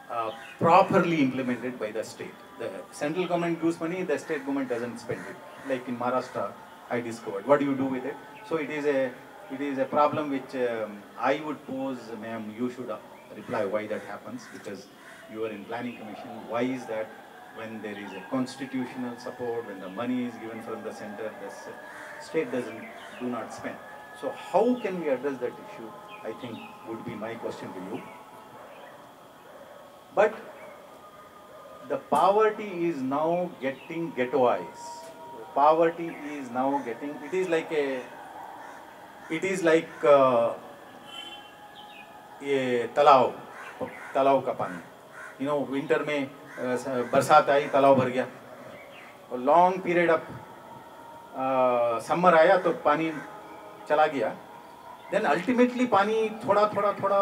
S2: uh, properly implemented by the state. The central government gives money, the state government doesn't spend it. Like in Maharashtra, I discovered. What do you do with it? So it is a it is a problem which um, I would pose, ma'am, you should uh, reply why that happens because you are in planning commission. Why is that when there is a constitutional support, when the money is given from the center, the state doesn't, do not spend. So how can we address that issue, I think would be my question to you. But the poverty is now getting ghettoized. Poverty is now getting, it is like a it is like ये तालाब तालाब का पानी you know winter में बरसात आई तालाब भर गया और लॉन्ग पीरियड ऑफ समर आया तो पानी चला गया देन अल्टीमेटली पानी थोड़ा थोड़ा थोड़ा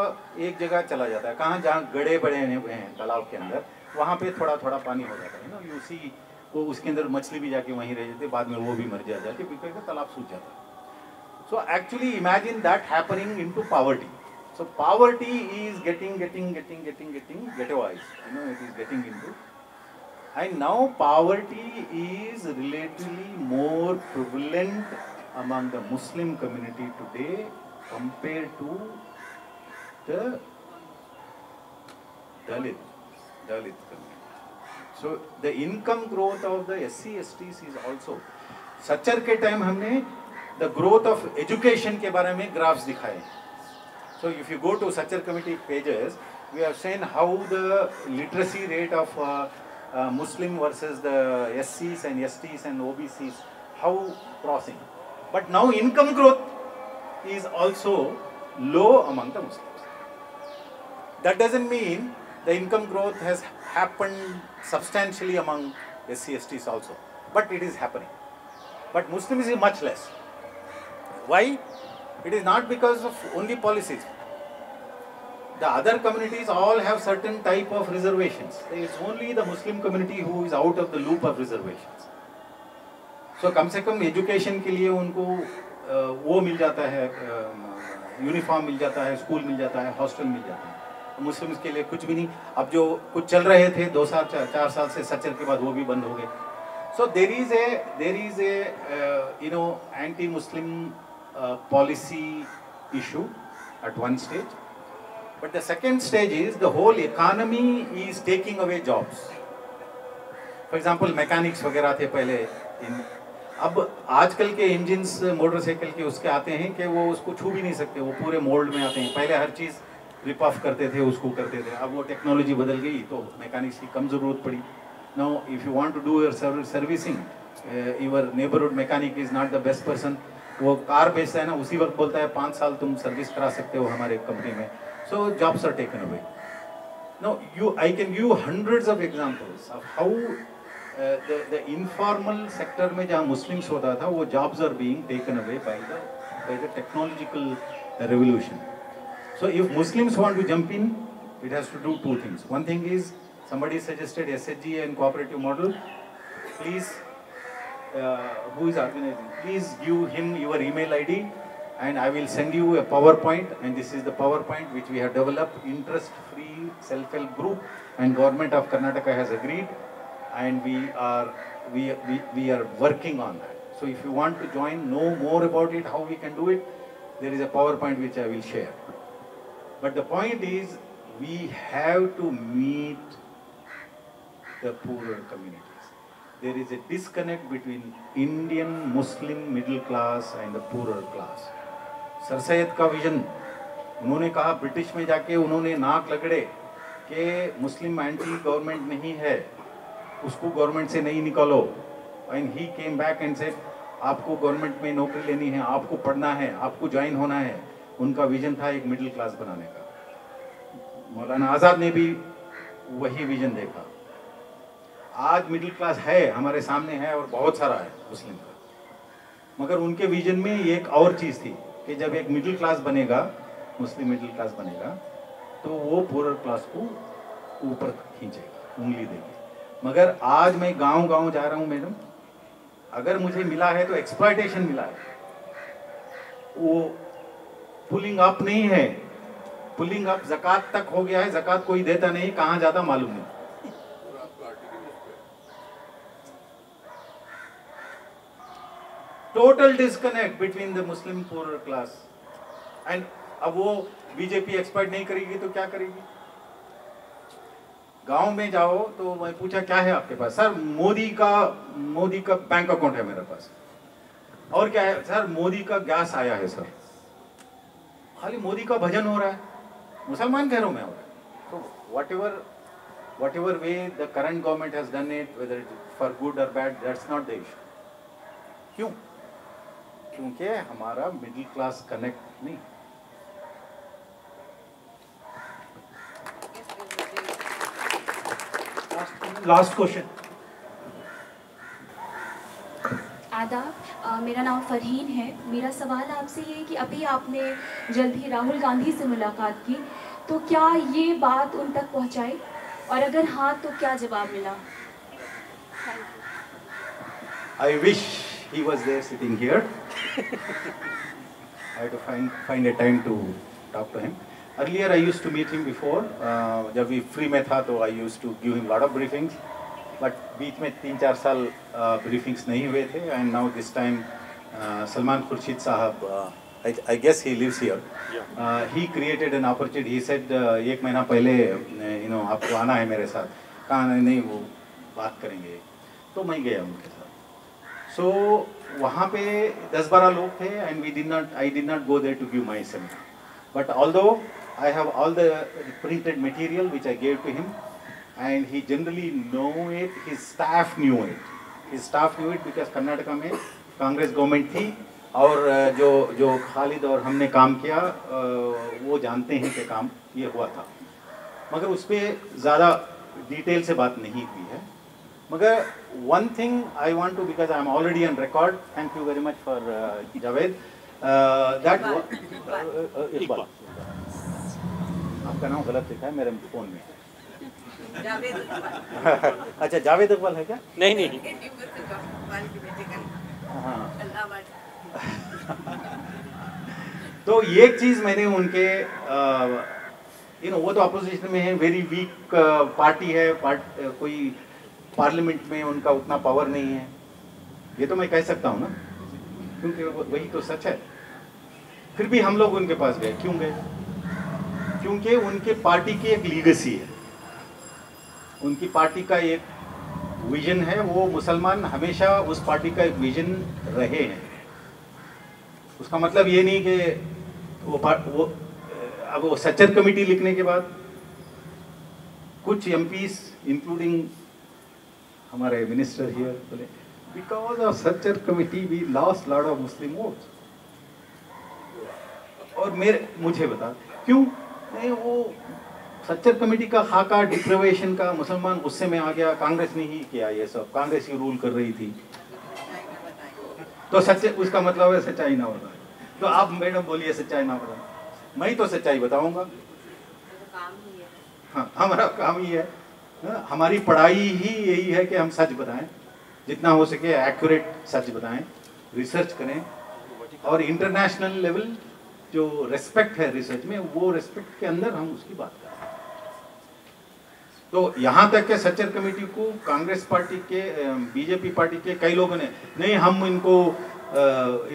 S2: एक जगह चला जाता है कहाँ जहाँ गड़े बड़े हुए हैं तालाब के अंदर वहाँ पे थोड़ा थोड़ा पानी हो जाता है ना यू सी वो उसके अंदर मछली भी जाके वहीं रह जाती है बाद में वो भी मर जा जाती है बिकॉज तालाब सूख जाता है So actually imagine that happening into poverty. So poverty is getting, getting, getting, getting, getting ghettoized. You know, it is getting into. And now poverty is relatively more prevalent among the Muslim community today compared to the Dalit, Dalit community. So the income growth of the SCSTC is also. Sachar के time हमने the growth of education ke bare mein graphs dikhaye. So if you go to Sachar committee pages, we have seen how the literacy rate of uh, uh, Muslim versus the SCs and STs and OBCs, how crossing. But now income growth is also low among the Muslims. That doesn't mean the income growth has happened substantially among SCSTs also, but it is happening. But Muslims is much less. Why? It is not because of only policies. The other communities all have certain type of reservations. is only the Muslim community who is out of the loop of reservations. So kam se kam education के लिए उनको वो मिल जाता है uniform mil jata hai school mil jata hai hostel mil jata hai Muslims के लिए कुछ भी नहीं अब जो कुछ चल रहे थे दो साल चार, चार साल से सचर के बाद वो भी बंद हो गए so there is a there is a you know anti Muslim uh, policy issue at one stage. But the second stage is the whole economy is taking away jobs. For example, mechanics वगैरह थे पहले इन अब आजकल के engines motorcycle के उसके आते हैं कि वो उसको छू भी नहीं सकते वो पूरे मोल्ड में आते हैं पहले हर चीज़ रिप ऑफ करते थे उसको करते थे अब वो टेक्नोलॉजी बदल गई तो मैकेनिक्स की कम ज़रूरत पड़ी now if you want to do your servicing your neighbourhood mechanic is not the best person वो कार बेचता है ना उसी वक्त बोलता है पाँच साल तुम सर्विस करा सकते हो हमारे कंपनी में so jobs are taken away no you I can give hundreds of examples of how the informal sector में जहाँ मुस्लिम्स होता था वो jobs are being taken away by the by the technological revolution so if Muslims want to jump in, it has do two things one thing thing is somebody suggested SHG and cooperative model. Please, uh, who is organizing? please give him your email ID and I will send you a PowerPoint and this is the PowerPoint which we have developed interest-free self-help group and government of Karnataka has agreed and we are, we, we, we are working on that. So if you want to join, know more about it, how we can do it, there is a PowerPoint which I will share. But the point is, we have to meet the poorer community. there is a disconnect between Indian Muslim middle class and the poorer class. Sir Syed का vision उन्होंने कहा British में जाके उन्होंने नाक लगड़े कि Muslim anti government नहीं है उसको गवर्नमेंट से नहीं निकालो and he came back and said आपको गवर्नमेंट में नौकरी लेनी है आपको पढ़ना है आपको ज्वाइन होना है उनका विजन था एक मिडिल क्लास बनाने का मौलाना आज़ाद ने भी वही विजन देखा आज मिडिल क्लास है हमारे सामने है और बहुत सारा है मुस्लिम का मगर उनके विजन में एक और चीज़ थी कि जब एक मिडिल क्लास बनेगा मुस्लिम मिडिल क्लास बनेगा तो वो पोअर क्लास को ऊपर खींचेगा उंगली देगी मगर आज मैं गांव गांव जा रहा हूँ मैडम अगर मुझे मिला है तो एक्सप्लाइटेशन मिला है वो पुलिंग अप नहीं है पुलिंग अप जकत तक हो गया है जकत कोई देता नहीं कहाँ जाता मालूम नहीं total disconnect between the Muslim poor class and अब वो बीजेपी एक्सपर्ट नहीं करेगी तो क्या करेगी गांव में जाओ तो मैं पूछा क्या है आपके पास सर मोदी का मोदी का बैंक अकाउंट है मेरे पास और क्या है सर मोदी का गैस आया है सर खाली मोदी का भजन हो रहा है मुसलमान घरों में हो रहा है तो whatever whatever way the current government has done it whether for good और bad that's not the issue क्यों क्योंकि हमारा मिडिल क्लास कनेक्ट नहीं लास्ट क्वेश्चन
S4: आदाब मेरा नाम फरहीन है मेरा सवाल आपसे ये है कि अभी आपने जल्द ही राहुल गांधी से मुलाकात की तो क्या ये बात उन तक पहुंचाई और अगर हाँ तो क्या जवाब मिला
S2: I wish he was there sitting here I to to find, find a time to to to him. Earlier I used to meet him uh, जब भी फ्री में था तो I use to give him lot of briefings but बीच में तीन चार साल ब्रीफिंग्स uh, नहीं हुए थे and now this time Salman Khurshid साहब I guess he lives here he created an opportunity he said एक महीना पहले यू नो आपको आना है मेरे साथ कहाँ नहीं वो बात करेंगे तो मैं गया उनके साथ सो so, वहाँ पे दस बारह लोग थे एंड वी डिन नॉट आई डिन not go there to give my seminar but although I have all the printed material which I gave to him and he generally know it his staff knew it his staff knew it because Karnataka में Congress government थी और जो जो खालिद और हमने काम किया वो जानते हैं कि काम ये हुआ था मगर उस पर ज़्यादा डिटेल से बात नहीं हुई है मगर one thing I want to because I am already on record thank you very much for Javed that आपका नाम गलत लिखा है मेरे फोन में
S4: अच्छा
S2: जावेद इकबाल है क्या नहीं नहीं
S4: हाँ।
S2: तो ये एक चीज़ मैंने उनके यू uh, नो वो तो अपोजिशन में है वेरी वीक पार्टी है पार्ट uh, कोई पार्लियामेंट में उनका उतना पावर नहीं है ये तो मैं कह सकता हूँ ना क्योंकि वही तो सच है फिर भी हम लोग उनके पास गए क्यों गए क्योंकि उनके पार्टी की एक लीगेसी है उनकी पार्टी का एक विजन है वो मुसलमान हमेशा उस पार्टी का एक विजन रहे हैं उसका मतलब ये नहीं कि वो वो अब वो सच्चर कमेटी लिखने के बाद कुछ एम इंक्लूडिंग हमारे मिनिस्टर हियर बोले because of Sachar committee we lost lot of Muslim vote और मेरे मुझे बता क्यों नहीं वो सच्चर कमेटी का खाका डिप्रेवेशन का मुसलमान गुस्से में आ गया कांग्रेस ने ही किया ये सब कांग्रेस ही रूल कर रही थी तो सच्चे उसका मतलब है सच्चाई ना होता तो आप मैडम बोलिए सच्चाई ना बताए मैं ही तो सच्चाई बताऊंगा हाँ हमारा काम ही है हमारी पढ़ाई ही यही है कि हम सच बताएं जितना हो सके एक्यूरेट सच बताएं रिसर्च करें और इंटरनेशनल लेवल जो रेस्पेक्ट है रिसर्च में वो रेस्पेक्ट के अंदर हम उसकी बात करें तो यहाँ तक के सचर कमेटी को कांग्रेस पार्टी के बीजेपी पार्टी के कई लोगों ने नहीं हम इनको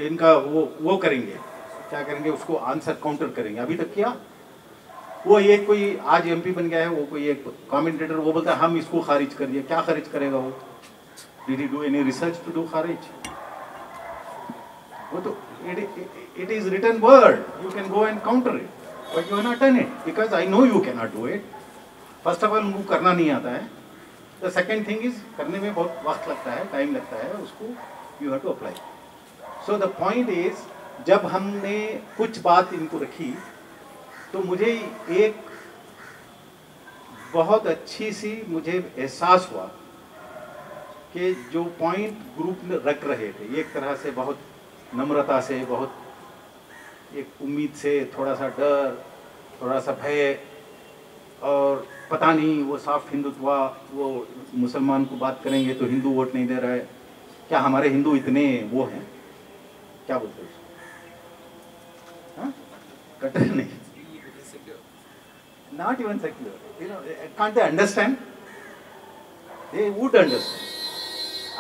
S2: इनका वो वो करेंगे क्या करेंगे उसको आंसर काउंटर करेंगे अभी तक किया वो एक कोई आज एमपी बन गया है वो कोई एक कमेंटेटर वो बोलता है हम इसको खारिज करिए क्या खारिज करेगा वो did he do any research to do खारिज वो तो it is return word you can go and counter it but you not done it because I know you can not do it first of all उनको करना नहीं आता है the second thing is करने में बहुत वक्त लगता है टाइम लगता है उसको you have to apply so the point is जब हमने कुछ बात इनको रखी तो मुझे एक बहुत अच्छी सी मुझे एहसास हुआ कि जो पॉइंट ग्रुप में रख रहे थे एक तरह से बहुत नम्रता से बहुत एक उम्मीद से थोड़ा सा डर थोड़ा सा भय और पता नहीं वो साफ हिंदुत्व वो मुसलमान को बात करेंगे तो हिंदू वोट नहीं दे रहा है क्या हमारे हिंदू इतने वो हैं क्या बोलते हैं हाँ? कटर नहीं Not even secular. You know, eh, can't they understand? They would understand.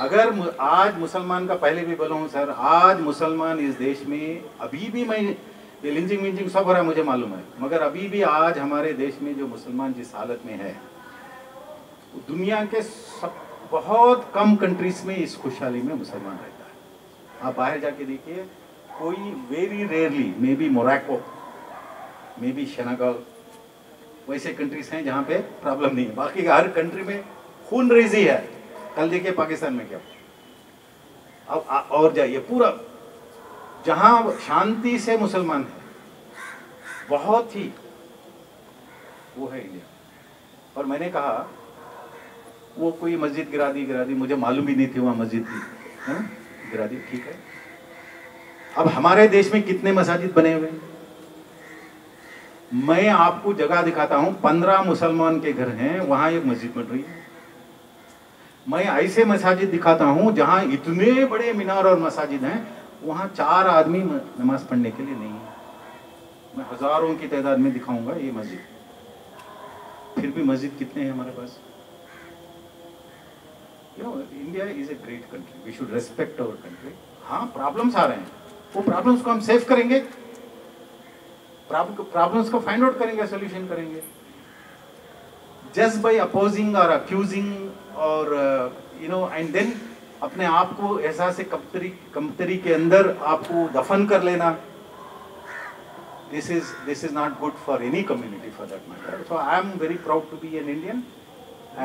S2: अगर आज मुसलमान का पहले भी बोला हूँ सर आज मुसलमान इस देश में अभी भी मैं ये लिंजिंग विंजिंग सब हो रहा है मुझे मालूम है मगर अभी भी आज हमारे देश में जो मुसलमान जिस हालत में है दुनिया के सब बहुत कम कंट्रीज में इस खुशहाली में मुसलमान रहता है आप बाहर जाके देखिए कोई very rarely may be Morocco may be Senegal वैसे कंट्रीज हैं जहाँ पे प्रॉब्लम नहीं है बाकी हर कंट्री में खून रेजी है कल देखिए पाकिस्तान में क्या अब आ, और जाइए पूरा जहाँ शांति से मुसलमान है बहुत ही वो है इंडिया और मैंने कहा वो कोई मस्जिद गिरा दी गिरा दी मुझे मालूम ही नहीं थी वहाँ मस्जिद थी हाँ? गिरा दी ठीक है अब हमारे देश में कितने मसाजिद बने हुए हैं मैं आपको जगह दिखाता हूं पंद्रह मुसलमान के घर हैं वहां एक मस्जिद बन रही है मैं ऐसे मसाजिद दिखाता हूं जहां इतने बड़े मीनार और मसाजिद हैं वहां चार आदमी नमाज पढ़ने के लिए नहीं है मैं हजारों की तादाद में दिखाऊंगा ये मस्जिद फिर भी मस्जिद कितने हैं हमारे पास India is a great country we should respect our country हाँ प्रॉब्लम्स आ रहे हैं वो प्रॉब्लम्स को हम सेव करेंगे प्रॉब्लम्स को फाइंड आउट करेंगे सोल्यूशन करेंगे जस्ट बाई अपोजिंग और अक्यूजिंग और यू नो एंड देन अपने आप को ऐसा से कमतरी कमतरी के अंदर आपको दफन कर लेना this is this is not good for any community for that matter so I am very proud to be an Indian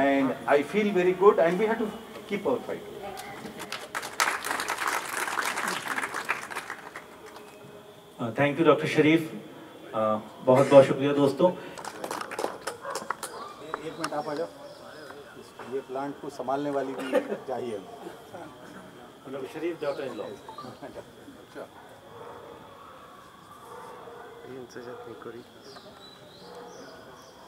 S2: and I feel very good and we have to keep our fight
S1: thank you doctor Sharif बहुत बहुत शुक्रिया दोस्तों
S2: एक minute आप आ जाओ ये plant को संभालने वाली भी चाहिए मतलब शरीफ डॉक्टर इन लोग